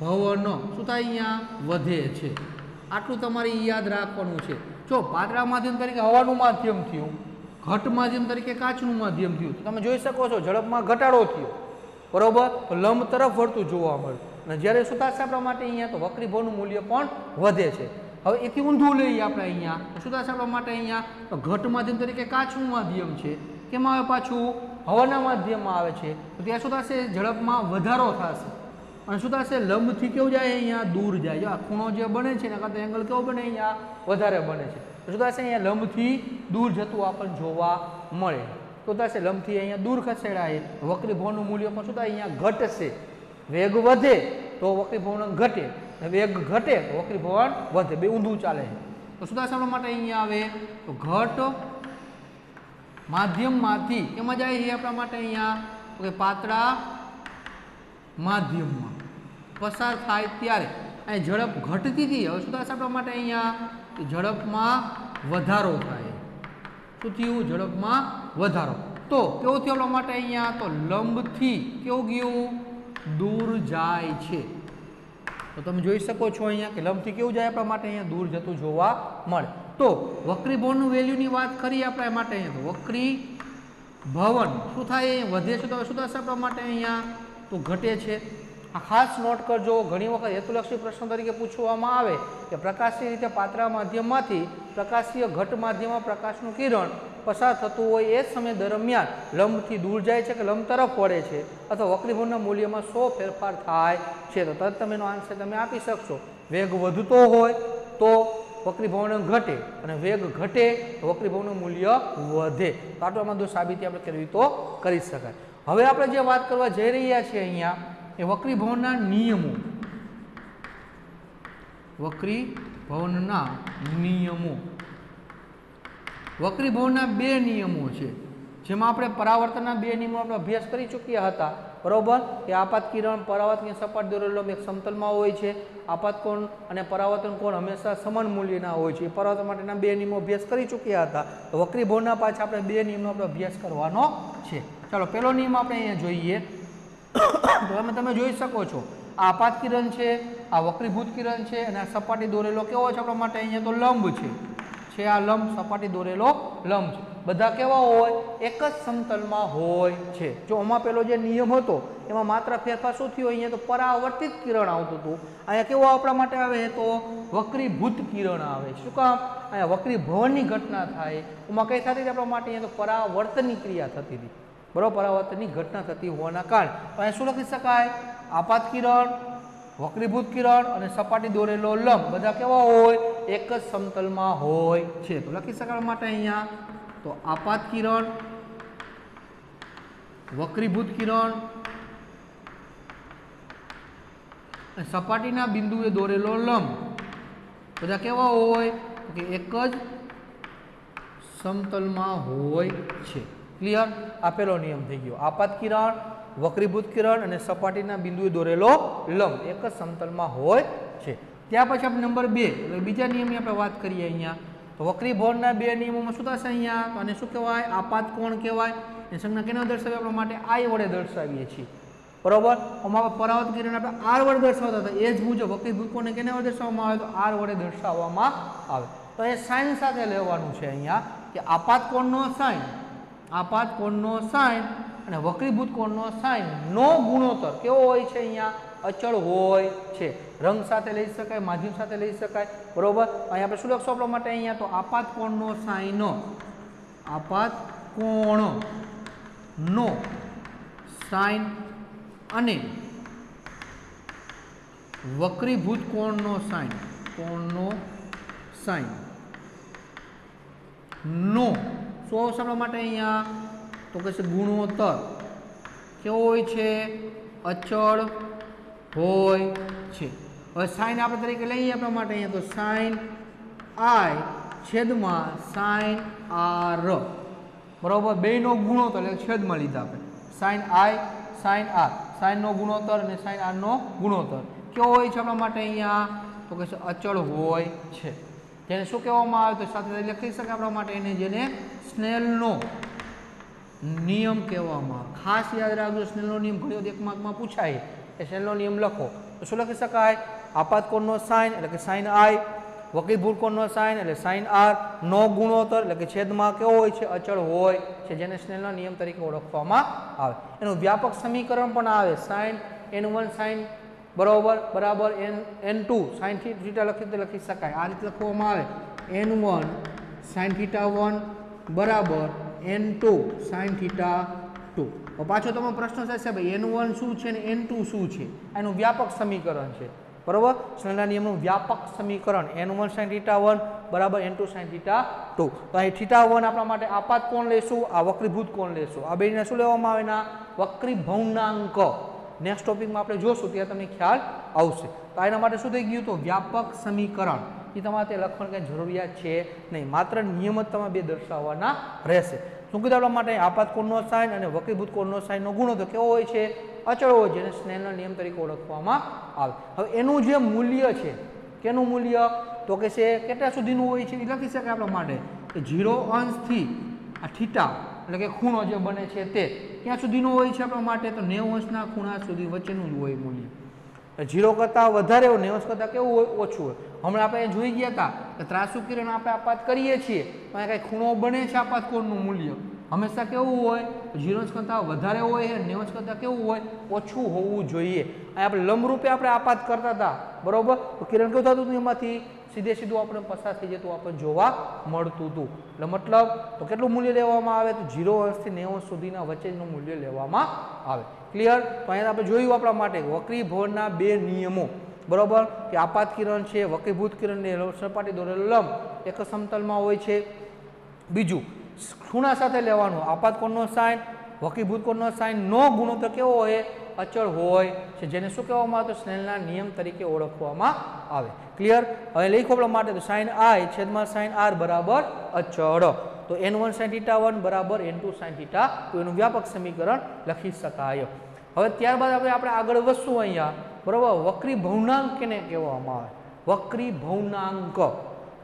ભવન શું થાય? અહીંયા વધે છે. આટલું તમારે યાદ રાખવાનું છે. જો પાતળા માધ્યમ તરીકે હવાનું માધ્યમ થયું, ઘટ માધ્યમ તરીકે કાચનું માધ્યમ થયું તમે જોઈ શકો છો, ઝડપમાં ઘટાડો થયો. બરોબર? લંબ તરફ વળતું જોવા મળે અને જ્યારે થશે માટે અહીંયા તો વક્રીભવનું મૂલ્ય પણ વધે છે. હવે એથી ઊંધું લઈએ આપણે અહીંયા. શું માટે અહીંયા ઘટ માધ્યમ તરીકે કાચનું માધ્યમ છે. કેમાં આવે પાછું? હવાના માધ્યમમાં આવે છે. તો ત્યાં શું ઝડપમાં વધારો થશે. અને શું થશે? લંબથી કેવું જાય? અહીંયા દૂર જાય. જો આ ખૂણો જે બને છે એના કરતાં એંગલ કેવો બને? અહીંયા વધારે બને છે. તો શું થશે? અહીંયા લંબથી દૂર જતું આપણને જોવા મળે. તો થશે? લંબથી અહીંયા દૂર ખસેડાય. વક્રી ભવનનું મૂલ્ય પણ શું થાય? અહીંયા ઘટશે. વેગ વધે તો વક્રી ભવન ઘટે વેગ ઘટે તો વક્રી ભવન વધે. બે ઊંધું ચાલે તો શું થશે? આપણા માટે અહીંયા આવે તો ઘટ માધ્યમમાંથી. એમાં જાય છે? આપણા માટે અહીંયા? પાતળા માધ્યમમાં. પસાર થાય ત્યારે. અહીં ઝડપ ઘટતી હતી. હવે શું થશે આપણા માટે અહીંયા ઝડપમાં વધારો થાય. શું થયું? ઝડપમાં વધારો. તો કેવું થયું આપણા માટે અહીંયા તો લંબથી કેવું ગયું? દૂર જાય છે. તો તમે જોઈ શકો છો અહીંયા કે લંબથી કેવું જાય આપણા માટે? અહીંયા દૂર જતું જોવા મળે. તો વક્રી ભવનનું વેલ્યુની વાત કરીએ આપણા માટે અહીંયા વક્રી ભવન. શું થાય? વધે છે તો શું થશે આપણા માટે અહીંયા? તો ઘટે છે. આ ખાસ નોટ કરજો ઘણી વખત હેતુલક્ષી પ્રશ્ન તરીકે પૂછવામાં આવે કે પ્રકાશીય રીતે પાતળા માધ્યમમાંથી પ્રકાશીય ઘટ માધ્યમમાં પ્રકાશનું કિરણ પસાર થતું હોય એ સમય દરમિયાન લંબથી દૂર જાય છે કે લંબ તરફ વળે છે અથવા વક્રીભવનના મૂલ્યમાં સો ફેરફાર થાય છે. તો તરત તમે એનો આન્સર તમે આપી શકશો. વેગ વધતો હોય તો વક્રીભવન ઘટે અને વેગ ઘટે તો વક્રીભવનનું મૂલ્ય વધે. તો આટલામાં દોષ સાબિતી આપણે કરવી તો કરી શકાય? હવે આપણે જે વાત કરવા જઈ રહ્યા છીએ અહીંયા એ વક્રી ભવનના નિયમો. વક્રી ભવનના નિયમો. વક્રી ભવનના બે નિયમો છે. જેમાં આપણે પરાવર્તનના બે નિયમો આપણે અભ્યાસ કરી ચૂક્યા હતા. બરોબર? કે આપાત કિરણ પરાવર્તન સપાટ દોરેલો એક સમતલમાં હોય છે. આપાત કોણ અને પરાવર્તન કોણ હંમેશા સમાન મૂલ્યના હોય છે. પરાવર્તન માટેના બે નિયમો અભ્યાસ કરી ચૂક્યા હતા. તો વક્રી ભવનના પાછા આપણે બે નિયમનો આપણે અભ્યાસ કરવાનો છે. ચાલો, પહેલો નિયમ આપણે અહીંયા જોઈએ. તો તમે તમે જોઈ શકો છો, આ આપાત કિરણ છે, આ વક્રીભૂત કિરણ છે અને આ સપાટી દોરેલો કેવો છે આપણા માટે? અહીંયા તો લંબ છે. છે આ લંબ, સપાટી દોરેલો લંબ છે. બધા કેવા હોય? એક જ સમતલમાં હોય છે. જો આમાં પેલો જે નિયમ હતો, એમાં માત્ર ફેરફાર શું થયો? અહીંયા તો પરાવર્તિત કિરણ આવતું હતું. અહીંયા કેવો આપણા માટે આવે? તો વક્રીભૂત કિરણ આવે શું કામ? અહીંયા વક્રી ભવનની ઘટના થાય. એમાં કઈ થતી હતી? આપણા માટે અહીંયા તો પરાવર્તનની ક્રિયા થતી હતી. બરોબર, પરાવર્તનની ઘટના થતી હોવાના કારણે. અહીંયા શું લખી શકાય? આપાત કિરણ, વક્રીભૂત કિરણ અને સપાટી દોરેલો લંબ, બધા કેવા હોય? એક જ સમતલમાં હોય છે. તો લખી શકાય માટે અહીંયા. તો આપાત કિરણ, વક્રીભૂત કિરણ સપાટીના બિંદુએ દોરેલો લંબ. બધા કેવા હોય? કે એક જ સમતલમાં હોય છે. ક્લિયર આપેલો નિયમ થઈ ગયો. આપાત કિરણ, વક્રીભૂત કિરણ અને સપાટીના બિંદુએ દોરેલો લંબ. એક જ સમતલમાં હોય છે. ત્યાં પછી આપણે નંબર બે, એટલે બીજા નિયમની આપણે વાત કરીએ અહીંયા. તો વક્રીભવનના બે નિયમોમાં શું થશે અહીંયા? તો આને શું કહેવાય? આપાત કોણ કહેવાય? એ સંજ્ઞા કેના દર્શાવીએ આપણા માટે આઈ વડે દર્શાવીએ છીએ. બરોબર? આમાં પરાવર્ત કિરણ આપણે આર વડે દર્શાવતા હતા. એ જ મુજબ વક્રીભૂત કોણને કેને વડે દર્શાવવામાં આવે? તો આર વડે દર્શાવવામાં આવે. તો એ સાઇન સાથે લેવાનું છે અહીંયા કે આપાત કોણનો સાઇન આપાત કોણનો સાઇન અને વક્રીભૂત કોણનો સાઇન નો ગુણોત્તર. કેવો હોય છે અહીંયા? અચળ હોય છે. રંગ સાથે લઈ શકાય, માધ્યમ સાથે લઈ શકાય. બરોબર? અહીંયા આપણે શું લખશું આપણા માટે અહીંયા? તો આપાત કોણનો સાઇન આપાત કોણ? નો. સાઈન અને વક્રીભૂત કોણનો સાઈન. કોણનો સાઈન. નો. શું આવશે આપણા માટે અહીંયા? તો કહે છે ગુણોત્તર. કેવો હોય છે? અચળ હોય છે. હવે સાઇન આપણે તરીકે લઈએ આપણા માટે અહીંયા તો સાઇન આઈ છેદમાં સાઇન આર બરાબર? બેનો ગુણોત્તર, એટલે છેદમાં લીધા આપણે. સાઇન આઈ સાઇન આર સાઇનનો ગુણોત્તર અને સાઇન આરનો ગુણોત્તર. કેવો હોય છે આપણા માટે અહીંયા? તો કહે છે અચળ હોય છે. જેને શું કહેવામાં આવે તો સાથે લખી શકાય આપણા માટે એને જેને સ્નેલનો નિયમ કહેવામાં ખાસ યાદ રાખજો, સ્નેલનો નિયમ ઘણી વખત એક માર્કમાં પૂછાય. એ સ્નેલનો નિયમ લખો. તો શું લખી શકાય? આપાત કોણનો સાઇન એટલે કે સાઇન આઈ વકીલભૂત કોણનો સાઇન એટલે સાઇન આર, નો ગુણોત્તર એટલે કે છેદમાં કેવો હોય છે? અચળ હોય છે, જેને સ્નેલના નિયમ તરીકે ઓળખવામાં આવે. એનું વ્યાપક સમીકરણ પણ આવે. સાઇન એન વન સાઇન બરોબર, બરાબર, n n two sine theta લખી લખી શકાય. આ રીતે લખવામાં આવે. એન વન સાઇન વન, બરાબર, એન ટુ સાઇન ટુ. પાછો તમારો પ્રશ્ન થશે ભાઈ એન વન શું છે ને એન ટુ શું છે? એનું વ્યાપક સમીકરણ છે. બરાબર? સ્નેલના નિયમનું વ્યાપક સમીકરણ. N one sine theta one, બરાબર, n two sine theta two. તો અહીં થીટા વન આપણા માટે આપાત કોણ લેશું? આ વક્રીભૂત કોણ લેશું? આ બેને શું લેવામાં આવે ના વક્રી ભૌનાંક નેક્સ્ટ ટોપિકમાં આપણે જોશું, ત્યાં તમને ખ્યાલ આવશે. તો એના માટે શું થઈ ગયું તો વ્યાપક સમીકરણ. એ તમારે તે લખવાની કંઈ જરૂરિયાત છે નહીં. માત્ર નિયમ જ તમે બે દર્શાવવાના રહેશે. શું કીધું આપણા માટે? આપાત કોણનો સાઇન અને વકીભૂત કોણનો સાઇનનો ગુણો. તો કેવો હોય છે? અચળ હોય જેને સ્નેહના નિયમ તરીકે ઓળખવામાં આવે. હવે એનું જે મૂલ્ય છે, કેનું મૂલ્ય? તો કે છે, કેટલા સુધીનું હોય છે? એ લખી શકાય આપણા માટે. કે ઝીરો અંશથી આ થીટા એટલે કે ખૂણો જે બને છે તે. ક્યાં સુધીનો હોય છે આપણા માટે તો નેવું અંશના ખૂણા સુધી વચ્ચેનું જ હોય મૂલ્ય. જીરો કરતાં વધારે હોય નેવું અંશ કરતાં કેવું હોય, ઓછું હોય. હમણાં આપણે જોઈ ગયા હતા કે ત્રાસુ કિરણ આપણે આપાત કરીએ છીએ તો અહીંયા કંઈ ખૂણો બને છે આપાત કોણનું મૂલ્ય. હંમેશા કેવું હોય ઝીરો અંશ કરતાં વધારે હોય નેવું અંશ કરતાં કેવું હોય, ઓછું હોવું જોઈએ. અહીંયા આપણે લંબરૂપે આપણે આપાત કરતા હતા બરાબર? તો કિરણ કેવું થતું હતું એમાંથી? સીધે સીધું આપણે પસાર થઈ જતું, આપણને જોવા મળતું હતું. એટલે મતલબ, તો કેટલું મૂલ્ય લેવામાં આવે? તો ઝીરો અંશથી નેવું સુધીના વચ્ચેનું મૂલ્ય લેવામાં આવે. ક્લિયર તો અહીંયા આપણે જોયું આપણા માટે વક્રીભવનના બે નિયમો. બરાબર? કે આપાત કિરણ છે, વક્રીભૂત કિરણને સપાટી દોરેલો લંબ એક સમતલમાં હોય છે. બીજું, ખૂણા સાથે લેવાનું. આપાત કોણનો સાઇન વકીભૂત કોણનો સાઇન નો ગુણોત્તર કેવો હોય? અચળ હોય છે, જેને શું કહેવામાં આવે તો સ્નેલના નિયમ તરીકે ઓળખવામાં આવે. ક્લિયર હવે લખો માટે તો સાઇન આઈ છેદમાં સાઇન આર બરાબર અચળ. તો n one sine theta one બરાબર એન ટુ સાઇન થીટા તો એનું વ્યાપક સમીકરણ લખી શકાય. હવે ત્યારબાદ આપણે આપણે આગળ વધશું અહીંયા. બરાબર? વક્રી ભવનાંક કેને કહેવામાં આવે? વક્રી ભવનાંક.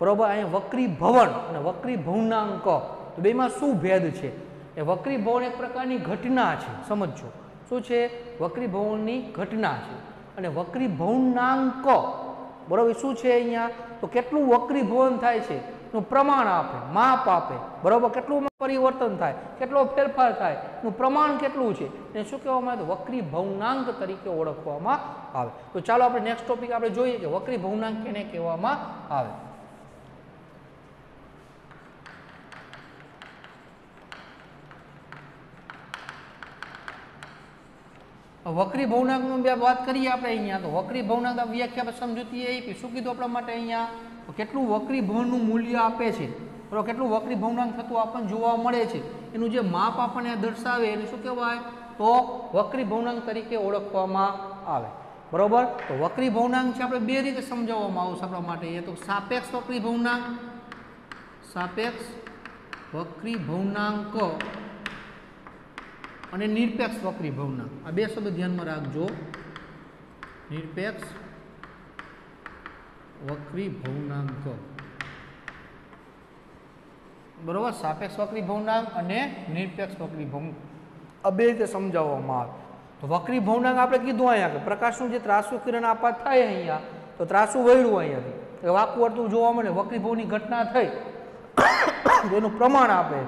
બરાબર? અહીંયા વક્રી ભવન અને વક્રી ભવનાંક. તો બેમાં શું ભેદ છે? એ વક્રી ભવન એક પ્રકારની ઘટના છે સમજો શું છે, વક્રી ભવનની ઘટના છે. અને વક્રી ભવનાંક, બરાબર શું છે અહીંયા? તો કેટલું વક્રી ભવન થાય છે? નું પ્રમાણ આપે, માપ આપે, બરાબર, કેટલું પરિવર્તન થાય, કેટલો ફેરફાર થાયનું પ્રમાણ કેટલું છે? એને શું કહેવામાં આવે? તો વક્રી ભવનાંક તરીકે ઓળખવામાં આવે. તો ચાલો આપણે નેક્સ્ટ ટોપિક આપણે જોઈએ કે વક્રી ભવનાંક કેને કહેવામાં આવે. વક્રી ભવનાંકનું બે વાત કરીએ આપણે અહીંયા. તો વક્રી ભવનાંક વ્યાખ્યા સમજૂતી એ શું કીધું આપણા માટે અહીંયા? કેટલું વક્રી ભવનનું મૂલ્ય આપે છે? બરાબર, કેટલું વક્રી ભવનાંક થતું આપણને જોવા મળે છે? એનું જે માપ આપણને દર્શાવે, એને શું કહેવાય? તો વક્રી ભવનાંક તરીકે ઓળખવામાં આવે. બરાબર? તો વક્રી ભવનાંક છે આપણે બે રીતે સમજાવવામાં આવશે આપણા માટે. એ તો સાપેક્ષ વક્રી ભવનાંક સાપેક્ષ વક્રી ભવનાંક અને નિરપેક્ષ વક્રી ભાવના. આ બે શબ્દ ધ્યાનમાં રાખજો. નિરપેક્ષ વક્રી ભવનાંક. બરોબર? સાપેક્ષ વક્રી ભવનાંક અને નિરપેક્ષ વક્રી ભવનાંક આ બે રીતે સમજાવવામાં આવે. તો વક્રી ભવનાંક આપણે કીધું અહીંયા કે પ્રકાશનું જે ત્રાસુ કિરણ આપાત થાય અહીંયા, તો ત્રાસુ વળ્યું અહીંયાથી. વાકું વર્તું જોવા મળે, વક્રી ભવની ઘટના થઈ. *coughs* એનું પ્રમાણ આપે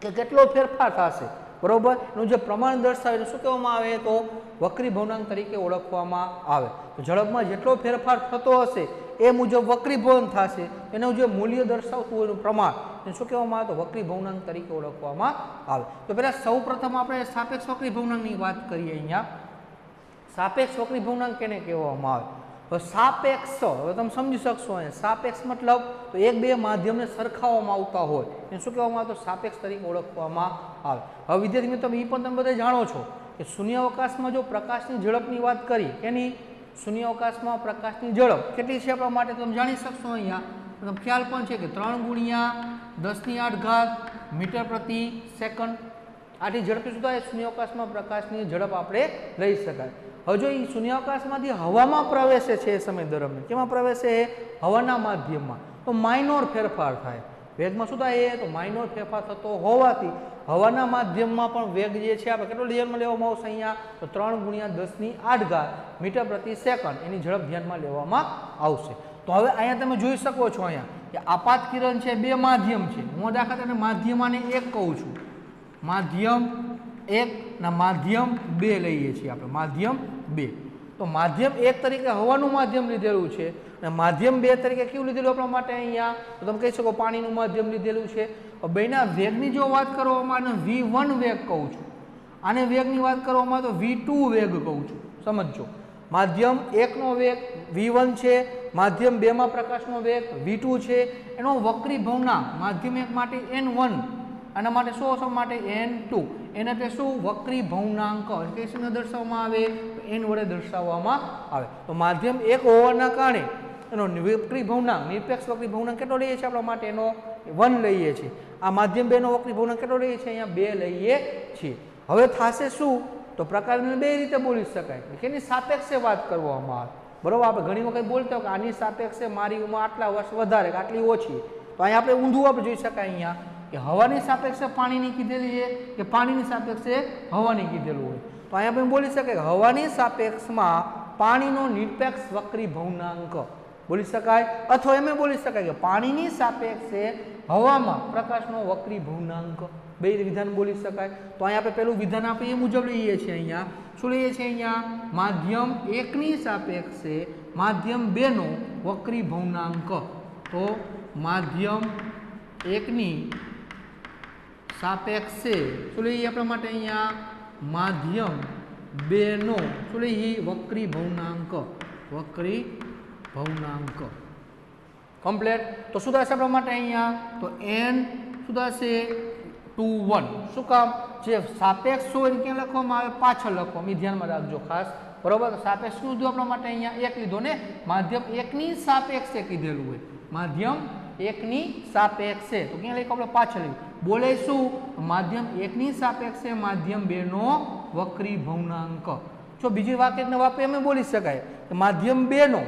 કે કેટલો ફેરફાર થશે. બરોબર? એનું જે પ્રમાણ દર્શાવે શું કહેવામાં આવે? તો વક્રી ભવનાંક તરીકે ઓળખવામાં આવે. તો ઝડપમાં જેટલો ફેરફાર થતો હશે, એ મુજબ વક્રી ભવન થશે. એનું જે મૂલ્ય દર્શાવતું હોય એનું પ્રમાણ, એને શું કહેવામાં આવે? તો વક્રી ભવનાંક તરીકે ઓળખવામાં આવે. તો પહેલાં સૌ આપણે સાપેક્ષ વક્રી ભવનાંકની વાત કરીએ અહીંયા. સાપેક્ષ વક્રી ભવનાંક કેને કહેવામાં આવે? તો સાપેક્ષ હવે તમે સમજી શકશો અહીંયા સાપેક્ષ મતલબ તો એક બે માધ્યમને સરખાવવામાં આવતા હોય. એને શું કહેવામાં આવે? તો સાપેક્ષ તરીકે ઓળખવામાં આવે. હવે વિદ્યાર્થી મિત્રો, તમે એ પણ તમે બધા જાણો છો કે શૂન્યાવકાશમાં જો પ્રકાશની ઝડપની વાત કરી, એની શૂન્યાવકાશમાં પ્રકાશની ઝડપ કેટલી છે આપણા માટે? તમે જાણી શકશો અહીંયા. તમને ખ્યાલ પણ છે કે ત્રણ ગુણ્યા દસની આઠ ઘાત મીટર પ્રતિ સેકન્ડ. આટલી ઝડપી સુધા એ શૂન્યાવકાશમાં પ્રકાશની ઝડપ આપણે લઈ શકાય. હવે જો એ શૂન્યાવકાશમાંથી હવામાં પ્રવેશે છે એ સમય દરમિયાન, કેમાં પ્રવેશે? એ હવાના માધ્યમમાં. તો માઇનોર ફેરફાર થાય. વેગમાં શું થાય? એ તો માઇનોર ફેરફાર થતો હોવાથી હવાના માધ્યમમાં પણ વેગ જે છે, આપણે કેટલો ધ્યાનમાં લેવામાં આવશે અહીંયા? તો ત્રણ ગુણ્યા દસની આઠ ઘાત મીટર પ્રતિ સેકન્ડ એની ઝડપ ધ્યાનમાં લેવામાં આવશે. તો હવે અહીંયા તમે જોઈ શકો છો અહીંયા કે આપાત કિરણ છે, બે માધ્યમ છે. હું દાખલા તને માધ્યમ અને એક કહું છું. માધ્યમ એક ના માધ્યમ બે લઈએ છીએ આપણે. માધ્યમ બે. તો માધ્યમ એક તરીકે હવાનું માધ્યમ લીધેલું છે. અને માધ્યમ બે તરીકે કેવું લીધેલું આપણા માટે અહીંયા? તો તમે કહી શકો પાણીનું માધ્યમ લીધેલું છે. બેના વેગની જો વાત કરવામાં અને વી વન વેગ કહું છું. આને વેગની વાત કરવામાં તો વી ટુ વેગ કહું છું. સમજજો. માધ્યમ એકનો વેગ વી વન છે. માધ્યમ બેમાં પ્રકાશનો વેગ વી ટુ છે. એનો વક્રી ભવના માધ્યમ એક માટે એન વન. આના માટે સો સો માટે એન ટુ. એના આપણે શું વક્રી ભવનાંક કે શું દર્શાવવામાં આવે એન વડે દર્શાવવામાં આવે. તો માધ્યમ એક હોવાના કારણે એનો વક્રી ભવનાંક, નિરપેક્ષ વક્રી ભવનાંક કેટલો લઈએ છીએ આપણા માટે? એનો વન લઈએ છીએ. આ માધ્યમ બેનો વક્રી ભવનાંક કેટલો લઈએ છીએ? અહીંયા બે લઈએ છીએ. હવે થશે શું? તો પ્રકારને બે રીતે બોલી શકાય. કે એની સાપેક્ષે વાત કરવામાં આવે. બરોબર? આપણે ઘણી વખત બોલતા હોય કે આની સાપેક્ષે મારી ઉંમર આટલા વર્ષ વધારે આટલી ઓછી. તો અહીંયા આપણે ઊંધું આપણે જોઈ શકાય અહીંયા. કે હવાની સાપેક્ષે પાણીની કીધેલી છે કે પાણીની સાપેક્ષે હવાની કીધેલું હોય. તો અહીંયા આપણે બોલી શકાય કે હવાની સાપેક્ષમાં પાણીનો નિરપેક્ષ વક્રી ભવનાંક. બોલી શકાય? અથવા એમ બોલી શકાય કે પાણીની સાપેક્ષે હવામાં પ્રકાશનો વક્રી ભવનાંક. બે વિધાન બોલી શકાય. તો અહીંયા આપણે પેલું વિધાન આપણે એ મુજબ લઈએ છીએ અહીંયા. શું લઈએ છીએ અહીંયા? માધ્યમ એકની સાપેક્ષે માધ્યમ બેનો વક્રી ભવનાંક. તો માધ્યમ એકની સાપેક્ષે શું લઈએ આપણા માટે અહીંયા માધ્યમ બેનો. શું લઈએ વક્રી ભવનાંક. વક્રી ભવનાંક. કમ્પ્લેટ. તો શું થશે આપણા માટે અહીંયા? તો એન શું થશે? Two one. શું કામ? જે સાપેક્ષ હોય એને ક્યાં લખવામાં આવે? પાછળ લખવામાં. એ ધ્યાનમાં રાખજો ખાસ. બરોબર? સાપેક્ષ શું લીધું આપણા માટે અહીંયા? એક લીધો ને માધ્યમ એકની સાપેક્ષે કીધેલું હોય. માધ્યમ એકની સાપેક્ષે. તો ક્યાં લખ્યું આપણે પાછળ લખ્યું? બોલે શું? માધ્યમ એકની સાપેક્ષે માધ્યમ બેનો વક્રી ભવનાંક. જો બીજી વાક્યને વાપરી અમે બોલી શકાય. કે માધ્યમ બેનો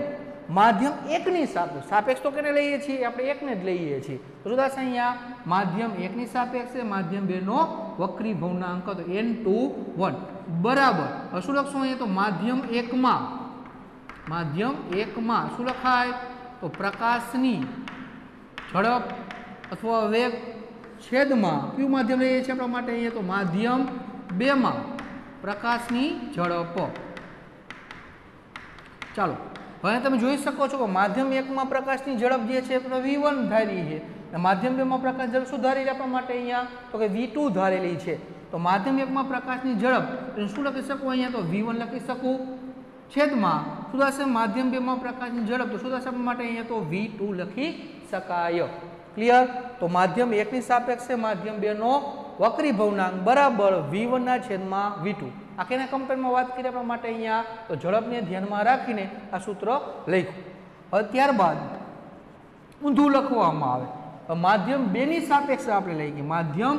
માધ્યમ એકની સાપેક્ષ સાપેક્ષ તો કેને લઈએ છીએ? આપણે એકને જ લઈએ છીએ. તો અહીંયા? માધ્યમ એકની સાપેક્ષે માધ્યમ બેનો વક્રી ભવનાંક. તો એન ટુ વન બરાબર. શું લખશું અહીંયા? તો માધ્યમ એકમાં માધ્યમ એકમાં શું લખાય? તો પ્રકાશની ઝડપ અથવા વેગ છેદમાં કયું માધ્યમ લઈએ છીએ આપણા માટે? અહીંયા તો માધ્યમ બેમાં પ્રકાશની ઝડપ. ચાલો, હવે તમે જોઈ શકો છો કે માધ્યમ એકમાં પ્રકાશની ઝડપ જે છે આપણે વી વન ધારી છે. અને માધ્યમ બેમાં પ્રકાશ ઝડપ શું ધારેલી આપણા માટે અહીંયા? તો કે વી ટુ ધારેલી છે. તો માધ્યમ એકમાં પ્રકાશની ઝડપ શું લખી શકું અહીંયા? તો વી વન લખી શકું. છેદમાં શું થશે માધ્યમ બેમાં પ્રકાશની ઝડપ તો શું થશે માટે અહીંયા તો વી ટુ લખી શકાય. ક્લિયર તો માધ્યમ એકની સાપેક્ષે માધ્યમ બેનો વક્રી ભવનાંક બરાબર વી વનના છેદમાં વી ટુ. આ કેના કમ્પેરમાં વાત કરીએ આપણા માટે અહીંયા? તો ઝડપને ધ્યાનમાં રાખીને આ સૂત્ર લખ્યું હવે ત્યારબાદ ઊંધું લખવામાં આવે. માધ્યમ બેની સાપેક્ષે આપણે લઈ ગઈ. માધ્યમ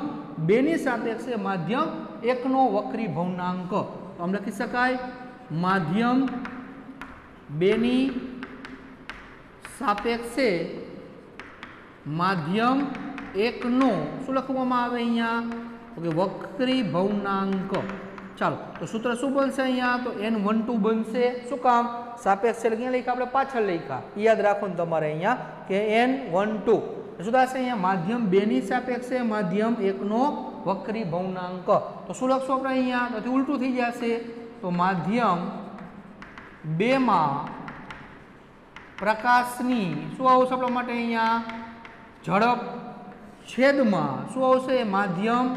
બેની સાપેક્ષે માધ્યમ એકનો વક્રી ભવનાંક. આમ લખી શકાય. માધ્યમ બેની સાપેક્ષે માધ્યમ એકનો શું લખવામાં આવે અહીંયા? તો કે વક્રી ભવનાંક. ચાલો, તો સૂત્ર શું બનશે અહીંયા? તો એન વન ટુ બનશે. શું કામ? સાપેક્ષ એટલે ક્યાં લખ્યા આપણે પાછળ લખ્યા. યાદ રાખો ને તમારે અહીંયા કે એન વન ટુ. શું થશે અહીંયા? માધ્યમ બેની સાપેક્ષે માધ્યમ એકનો વક્રી ભવનાંક. તો શું લખશું આપણે અહીંયા? તો ઉલટું થઈ જશે. તો માધ્યમ બેમાં પ્રકાશની શું આવશે આપણા માટે અહીંયા? ઝડપ છેદમાં શું આવશે? માધ્યમ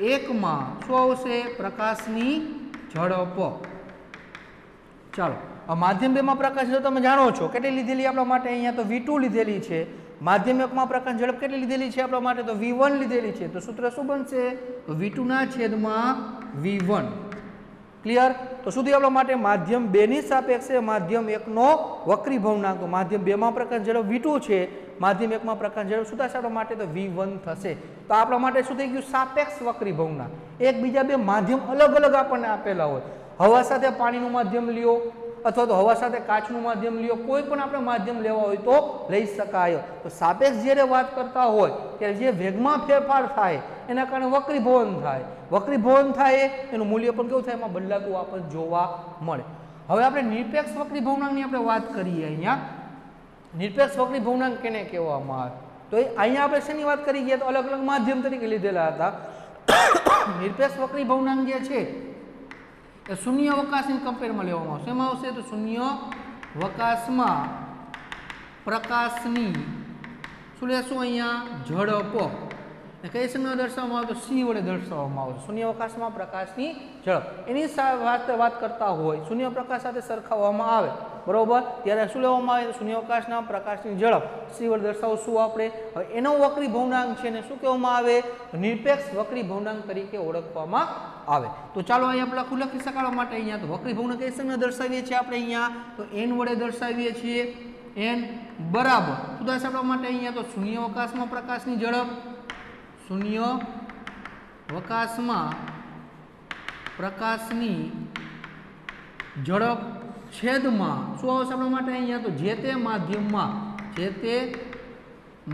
એકમાં શું આવશે? પ્રકાશની ઝડપ. ચાલો, આ માધ્યમ બેમાં પ્રકાશ જો તમે જાણો છો કેટલી લીધેલી આપણા માટે અહીંયા તો વી લીધેલી છે. માધ્યમ એકમાં પ્રકાશ ઝડપ કેટલી લીધેલી છે આપણા માટે તો વી લીધેલી છે. તો સૂત્ર શું બનશે? તો વી ટુના છેદમાં વી ક્લિયર તો સુધી આપણા માટે માધ્યમ બેની સાપેક્ષે માધ્યમ એકનો વક્રી ભવનાંક. તો માધ્યમ બેમાં પ્રકાશ ઝડપ વી છે. માધ્યમ એકમાં પ્રકાશ ઝડપ શું થશે આપણા માટે? તો વી થશે. તો આપણા માટે શું થઈ ગયું? સાપેક્ષ વક્રી ભવનાંક. એકબીજા બે માધ્યમ અલગ અલગ આપણને આપેલા હોય. હવા સાથે પાણીનું માધ્યમ લ્યો. અથવા તો હવા સાથે કાચનું માધ્યમ લ્યો, કોઈ પણ આપણે માધ્યમ લેવા હોય તો લઈ શકાય. તો સાપેક્ષ જ્યારે વાત કરતા હોય, ત્યારે જે વેગમાં ફેરફાર થાય, એના કારણે વક્રીભવન થાય. વક્રીભવન થાય, એનું મૂલ્ય પણ કેવું થાય? એમાં બદલાતું આપણને જોવા મળે. હવે આપણે નિરપેક્ષ વક્રીભવનાંકની આપણે વાત કરીએ અહીંયા. નિરપેક્ષ વક્રીભવનાંક કેને કહેવામાં આવે? તો એ અહીંયા આપણે શેની વાત કરી ગયા? તો અલગ અલગ માધ્યમ તરીકે લીધેલા હતા. *coughs* નિરપેક્ષ વક્રીભવનાંક જે છે એ શૂન્ય અવકાશની કમ્પેરમાં લેવામાં આવશે. એમાં આવશે તો શૂન્ય અવકાશમાં પ્રકાશની, શું લેશું અહીંયા? ઝડપ. કઈ સંજ્ઞા દર્શાવવામાં આવે તો સી વડે દર્શાવવામાં આવે શૂન્ય અવકાશમાં પ્રકાશની ઝડપ એની સાથે વાત કરતા હોય શૂન્ય પ્રકાશ સાથે સરખાવવામાં આવે. બરોબર? ત્યારે શું લેવામાં આવે? તો શૂન્ય પ્રકાશની ઝડપ સી વડે દર્શાવશું આપણે? હવે એનો વક્રી ભવનાંક છે ને શું કહેવામાં આવે? નિરપેક્ષ વક્રી ભવનાંક તરીકે ઓળખવામાં આવે. તો ચાલો અહીંયા આપણે આખું લખી શકાડવા માટે અહીંયા તો વક્રી ભવનાંક કઈ સમય દર્શાવીએ છીએ આપણે અહીંયા? તો એન વડે દર્શાવીએ છીએ. એન બરાબર. થશે આપણા માટે અહીંયા તો શૂન્યાવકાશમાં પ્રકાશની ઝડપ શૂન્ય વકાશમાં પ્રકાશની ઝડપ છેદમાં. શું આવશે આપણા માટે અહીંયા તો? જે તે માધ્યમમાં, જે તે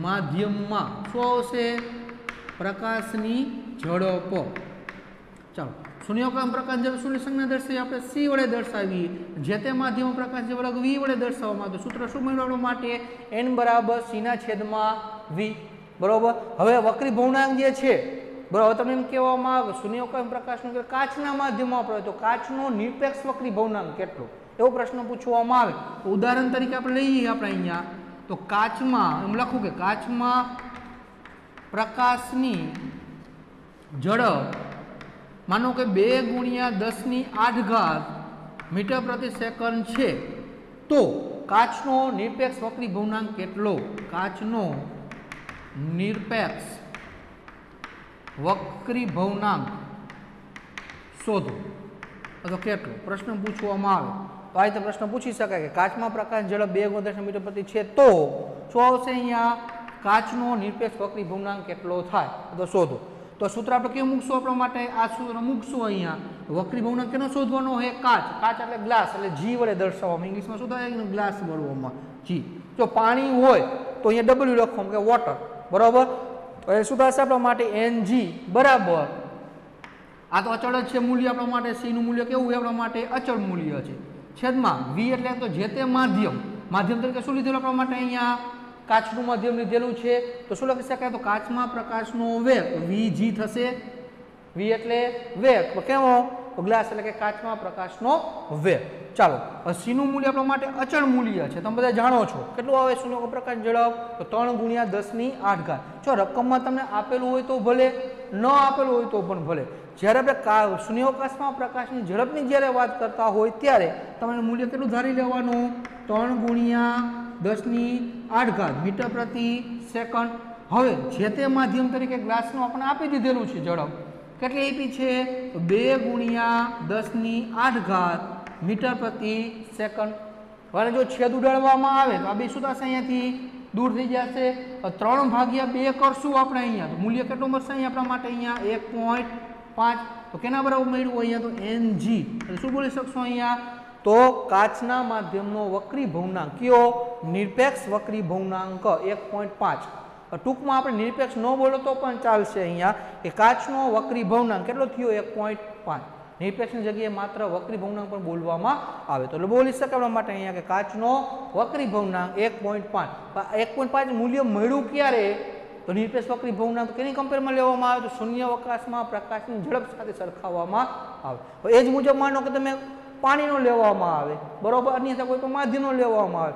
માધ્યમમાં. શું આવશે? પ્રકાશની ઝડપ. ચાલો શૂન્યકામ પ્રકાશ જેવું શૂન્ય સંજ્ઞા દર્શાવી આપણે સી વડે દર્શાવીએ જે તે માધ્યમ પ્રકાશ જે વડે વી વડે દર્શાવવામાં તો સૂત્ર શું મેળવવા માટે? એન બરાબર સીના છેદમાં વી. બરોબર? હવે વક્રી ભવનાંક જે છે બરાબર તમે એમ કહેવામાં આવે શૂન્યાવકાશ પ્રકાશનું કે કાચના માધ્યમમાં આપણે તો કાચનો નિરપેક્ષ વક્રી ભવનાંક કેટલો? એવો પ્રશ્ન પૂછવામાં આવે. તો ઉદાહરણ તરીકે આપણે લઈએ આપણે અહીંયા. તો કાચમાં, એમ લખું કે કાચમાં પ્રકાશની ઝડપ માનો કે બે ગુણ્યા દસની આઠ ઘાત મીટર પ્રતિ સેકન્ડ છે. તો કાચનો નિરપેક્ષ વક્રી ભવનાંક કેટલો? કાચનો નિરપેક્ષ. વક્રી ભવનાંક શોધો. અથવા કેટલો? પ્રશ્ન પૂછવામાં આવે. તો આ રીતે પ્રશ્ન પૂછી શકાય કે કાચમાં પ્રકાશ ઝડપ બે દસ મીટર પ્રતિ છે તો શું આવશે અહીંયા? કાચનો નિરપેક્ષ વક્રી ભવનાંક કેટલો થાય? તો શોધો. તો સૂત્ર આપણે કેવું મૂકશું આપણા માટે? આ સૂત્ર મૂકશું અહીંયા. વક્રી ભવનાંક કેનો શોધવાનો હોય? કાચ. કાચ એટલે ગ્લાસ, એટલે જી વડે દર્શાવવામાં. ઇંગ્લિશમાં શું થાય? ગ્લાસ વળવામાં જી. જો પાણી હોય તો અહીંયા ડબલ્યુ લખવામાં કે વોટર બરાબર? તો એ શું થશે આપણા માટે? એનજી બરાબર. આ તો અચળ જ છે મૂલ્ય આપણા માટે. સીનું મૂલ્ય કેવું આપણા માટે અચળ મૂલ્ય છે. છેદમાં વી એટલે તો જે તે માધ્યમ. માધ્યમ તરીકે શું લીધેલું આપણા માટે અહીંયા? કાચનું માધ્યમ લીધેલું છે. તો શું લખી શકાય? તો કાચમાં પ્રકાશનો વેગ વી જી થશે. વી એટલે વેગ. કેવો? ગ્લાસ એટલે કે કાચમાં પ્રકાશનો વેગ. ચાલો સીનું મૂલ્ય આપણા માટે અચળ મૂલ્ય છે. તમે બધા જાણો છો. કેટલું આવે શૂન્ય પ્રકાશ ઝડપ તો ત્રણ ગુણ્યા દસની આઠ ઘાત. જો રકમમાં તમને આપેલું હોય તો ભલે, ન આપેલું હોય તો પણ ભલે. જ્યારે આપણે શૂન્યાવકાશમાં પ્રકાશની ઝડપની જ્યારે વાત કરતા હોય ત્યારે તમારે મૂલ્ય કેટલું ધારી લેવાનું? ત્રણ ગુણ્યા દસની આઠ ઘાત મીટર પ્રતિ સેકન્ડ. હવે, જે તે માધ્યમ તરીકે ગ્લાસનું આપણે આપી દીધેલું છે ઝડપ કેટલી આપી છે? બે ગુણ્યા દસની આઠ ઘાત મીટર પ્રતિ સેકન્ડ. હવે જો છેદ ઉડાડવામાં આવે તો આ બે શું થશે અહીંયાથી? દૂર થઈ જશે. ત્રણ ભાગ્યા બે કરશું આપણે અહીંયા. તો મૂલ્ય કેટલું મળશે અહીંયા આપણા માટે અહીંયા? એક પોઈન્ટ પાંચ. તો કેના બરાબર મળ્યું અહીંયા? તો એન જી. એટલે શું બોલી શકશો અહીંયા? તો કાચના માધ્યમનો વક્રી ભવનાંક કયો? નિરપેક્ષ વક્રી ભવનાંક એક પોઈન્ટ પાંચ. ટૂંકમાં આપણે નિરપેક્ષ ન બોલો તો પણ ચાલશે અહીંયા કે કાચનો વક્રી ભવનાંક કેટલો થયો? એક પોઈન્ટ પાંચ. નિરપેક્ષની જગ્યાએ માત્ર વક્રી ભવનાંક પણ બોલવામાં આવે. તો એટલે બોલી શકે આપણા માટે અહીંયા કે કાચનો વક્રી ભવનાંક એક પોઈન્ટ પાંચ. એક પોઈન્ટ પાંચ મૂલ્ય મળ્યું ક્યારે? તો નિરપેક્ષ વક્રી ભવનાંક કેની કમ્પેરમાં લેવામાં આવે? તો શૂન્ય અવકાશમાં પ્રકાશની ઝડપ સાથે સરખાવવામાં આવે. એ જ મુજબ માનો કે તમે પાણીનો લેવામાં આવે. બરોબર? અન્યથા કોઈ પણ માધ્યમનો લેવામાં આવે.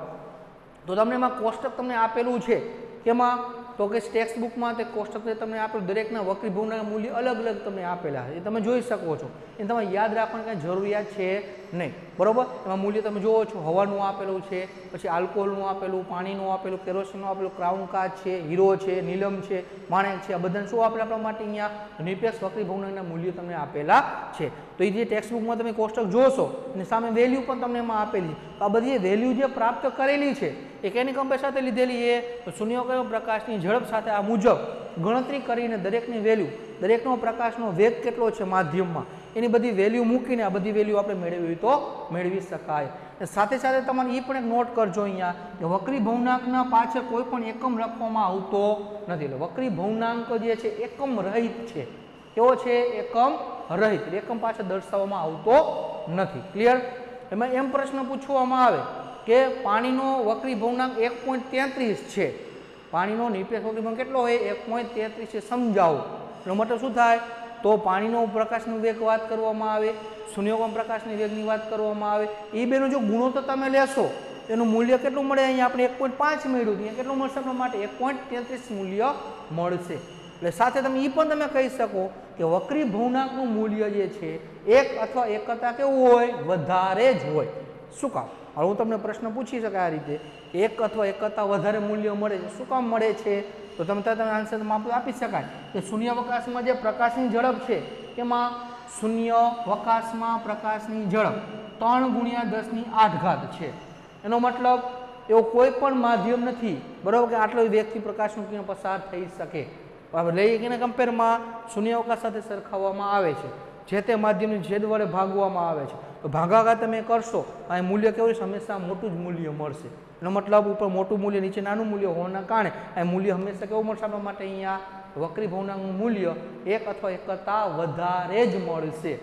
તો તમને એમાં કોષ્ટક તમને આપેલું છે. કેમાં તો કે ટેક્સ્ટ બુકમાં તે કોષ્ટક તમને આપેલું, દરેકના વક્રી મૂલ્ય અલગ અલગ તમને આપેલા છે. એ તમે જોઈ શકો છો. એ તમારે યાદ રાખવાની કાંઈ જરૂરિયાત છે? નહીં. બરોબર? એમાં મૂલ્ય તમે જુઓ છો. હવાનું આપેલું છે, પછી આલ્કોહોલનું આપેલું, પાણીનું આપેલું, કેરોસીનનું આપેલું, ક્રાઉન કાચ છે, હીરો છે, નીલમ છે, માણેક છે, આ બધાને શું આપેલા આપણા માટે અહીંયા? નિરપેક્ષ વક્રી ભવનાંકના મૂલ્ય તમને આપેલા છે. તો એ જે ટેક્સ્ટ બુકમાં તમે કોષ્ટક જોશો અને સામે વેલ્યુ પણ તમને એમાં આપેલી. તો આ બધી વેલ્યુ જે પ્રાપ્ત કરેલી છે, એ કેની કમ્પેર સાથે લીધેલી એ શૂન્યાવકાશ પ્રકાશની ઝડપ સાથે આ મુજબ ગણતરી કરીને દરેકની વેલ્યુ દરેકનો પ્રકાશનો વેગ કેટલો છે માધ્યમમાં? એની બધી વેલ્યુ મૂકીને આ બધી વેલ્યુ આપણે મેળવી તો મેળવી શકાય. સાથે સાથે તમારે એ પણ એક નોટ કરજો અહીંયા કે વક્રી ભવનાંકના પાછળ કોઈ પણ એકમ રાખવામાં આવતો નથી. એટલે વક્રી ભવનાંક જે છે એકમ રહિત છે. કેવો છે? એકમ રહિત. એકમ પાછળ દર્શાવવામાં આવતો નથી. ક્લિયર એમાં એમ પ્રશ્ન પૂછવામાં આવે કે પાણીનો વક્રી ભવનાંક એક પોઈન્ટ તેત્રીસ છે. પાણીનો નિરપેક્ષ વક્રી ભવન કેટલો હોય? એક પોઈન્ટ તેત્રીસ છે. સમજાવો. એનો મતલબ શું થાય? તો પાણીનો પ્રકાશનો વેગ વાત કરવામાં આવે શૂન્યકોણ પ્રકાશની વેગની વાત કરવામાં આવે. એ બેનો જો ગુણોત્તર તમે લેશો, એનું મૂલ્ય કેટલું મળે? અહીંયા આપણે એક પોઈન્ટ પાંચ મેળવ્યું અહીંયા કેટલું મળશે આપણા માટે? એક પોઈન્ટ તેત્રીસ મૂલ્ય મળશે. એટલે સાથે તમે એ પણ તમે કહી શકો કે વક્રી ભવનાકનું મૂલ્ય જે છે, એક અથવા એક કરતાં કેવું હોય? વધારે જ હોય. શું કામ? હવે હું તમને પ્રશ્ન પૂછી શકાય આ રીતે. એક અથવા એક કરતાં વધારે મૂલ્ય મળે છે. શું કામ મળે છે? તો તમે ત્યાં તમે આન્સર માપ આપી શકાય. કે શૂન્યવકાશમાં જે પ્રકાશની ઝડપ છે, એમાં શૂન્ય વકાશમાં પ્રકાશની ઝડપ ત્રણ ગુણ્યા દસની આઠ ઘાત છે. એનો મતલબ, એવો કોઈ પણ માધ્યમ નથી, બરાબર, કે આટલો વેગથી પ્રકાશનું કિરણ પસાર થઈ શકે. લઈ કે કમ્પેરમાં શૂન્યાવકાશ સાથે સરખાવવામાં આવે છે. જે તે માધ્યમની છેદ વડે ભાગવામાં આવે છે. તો ભાગાકાર તમે કરશો આ મૂલ્ય કેવું છે? હંમેશા મોટું જ મૂલ્ય મળશે. એનો મતલબ ઉપર મોટું મૂલ્ય, નીચે નાનું મૂલ્ય હોવાના કારણે આ મૂલ્ય હંમેશા કેવું મળશે માટે? અહીંયા વક્રી ભવનાંગનું મૂલ્ય એક અથવા એક કરતાં વધારે જ મળશે.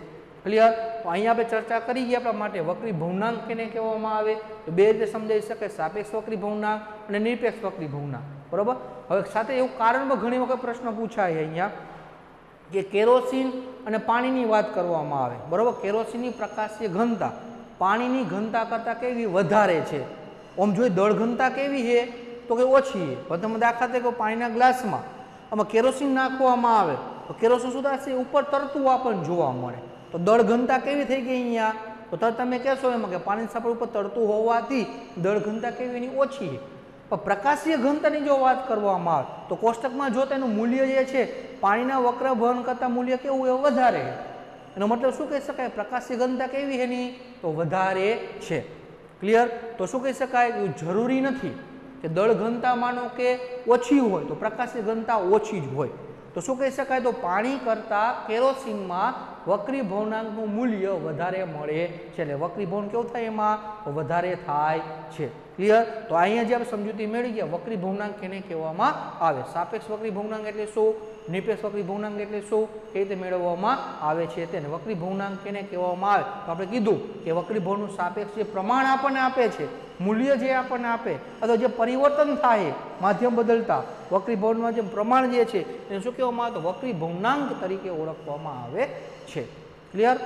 ક્લિયર અહીંયા આપણે ચર્ચા કરી ગયા આપણા માટે વક્રી ભવનાંક કેને કહેવામાં આવે? તો બે રીતે સમજાવી શકે. સાપેક્ષ વક્રી ભવનાંક અને નિરપેક્ષ વક્રી ભવનાંક બરોબર? હવે સાથે એવું કારણ પણ ઘણી વખત પ્રશ્ન પૂછાય અહીંયા કે કેરોસીન અને પાણીની વાત કરવામાં આવે. બરોબર? કેરોસીનની પ્રકાશીય ઘનતા પાણીની ઘનતા કરતાં કેવી વધારે છે? આમ જોઈએ દળ ઘનતા કેવી છે? તો કે ઓછી છે. પ્રથમ દાખલા તરીકે પાણીના ગ્લાસમાં. આમાં કેરોસીન નાખવામાં આવે. તો કેરોસીન શું થશે? ઉપર તરતું આપણને જોવા મળે. તો દળ ઘનતા કેવી થઈ ગઈ અહીંયા? તો તરત તમે કહેશો એમાં કે પાણી સાપડ ઉપર તરતું હોવાથી દળ ઘનતા કેવી એની ઓછી છે. પણ પ્રકાશીય ઘનતાની જો વાત કરવામાં આવે, તો કોષ્ટકમાં જો તેનું મૂલ્ય જે છે, પાણીના વક્ર વહન કરતાં મૂલ્ય કેવું એ વધારે એનો મતલબ શું કહી શકાય? પ્રકાશીય ઘનતા કેવી એની? તો વધારે છે. ક્લિયર તો શું કહી શકાય? એવું જરૂરી નથી કે દળ ઘનતા માનો કે ઓછી હોય, તો પ્રકાશની ઘનતા ઓછી જ હોય. તો શું કહી શકાય? તો પાણી કરતાં કેરોસીનમાં વક્રી ભવનાંકનું મૂલ્ય વધારે મળે છે. એટલે વક્રી ભવન કેવું થાય એમાં? વધારે થાય છે. ક્લિયર તો અહીંયા જે આપણે સમજૂતી મેળવી ગયા, વક્રી ભવનાંક કેને કહેવામાં આવે? સાપેક્ષ વક્રી ભવનાંક એટલે શું? નિપેક્ષ વક્રી ભવનાંક એટલે શું? એ રીતે મેળવવામાં આવે છે તેને. વક્રી ભવનાંક કેને કહેવામાં આવે? તો આપણે કીધું કે વક્રી ભવનનું સાપેક્ષ જે પ્રમાણ આપણને આપે છે, મૂલ્ય જે આપણને આપે, અથવા જે પરિવર્તન થાય, માધ્યમ બદલતા, વક્રી ભવનમાં જે પ્રમાણ જે છે, એને શું કહેવામાં આવે? તો વક્રી ભવનાંક તરીકે ઓળખવામાં આવે છે. ક્લિયર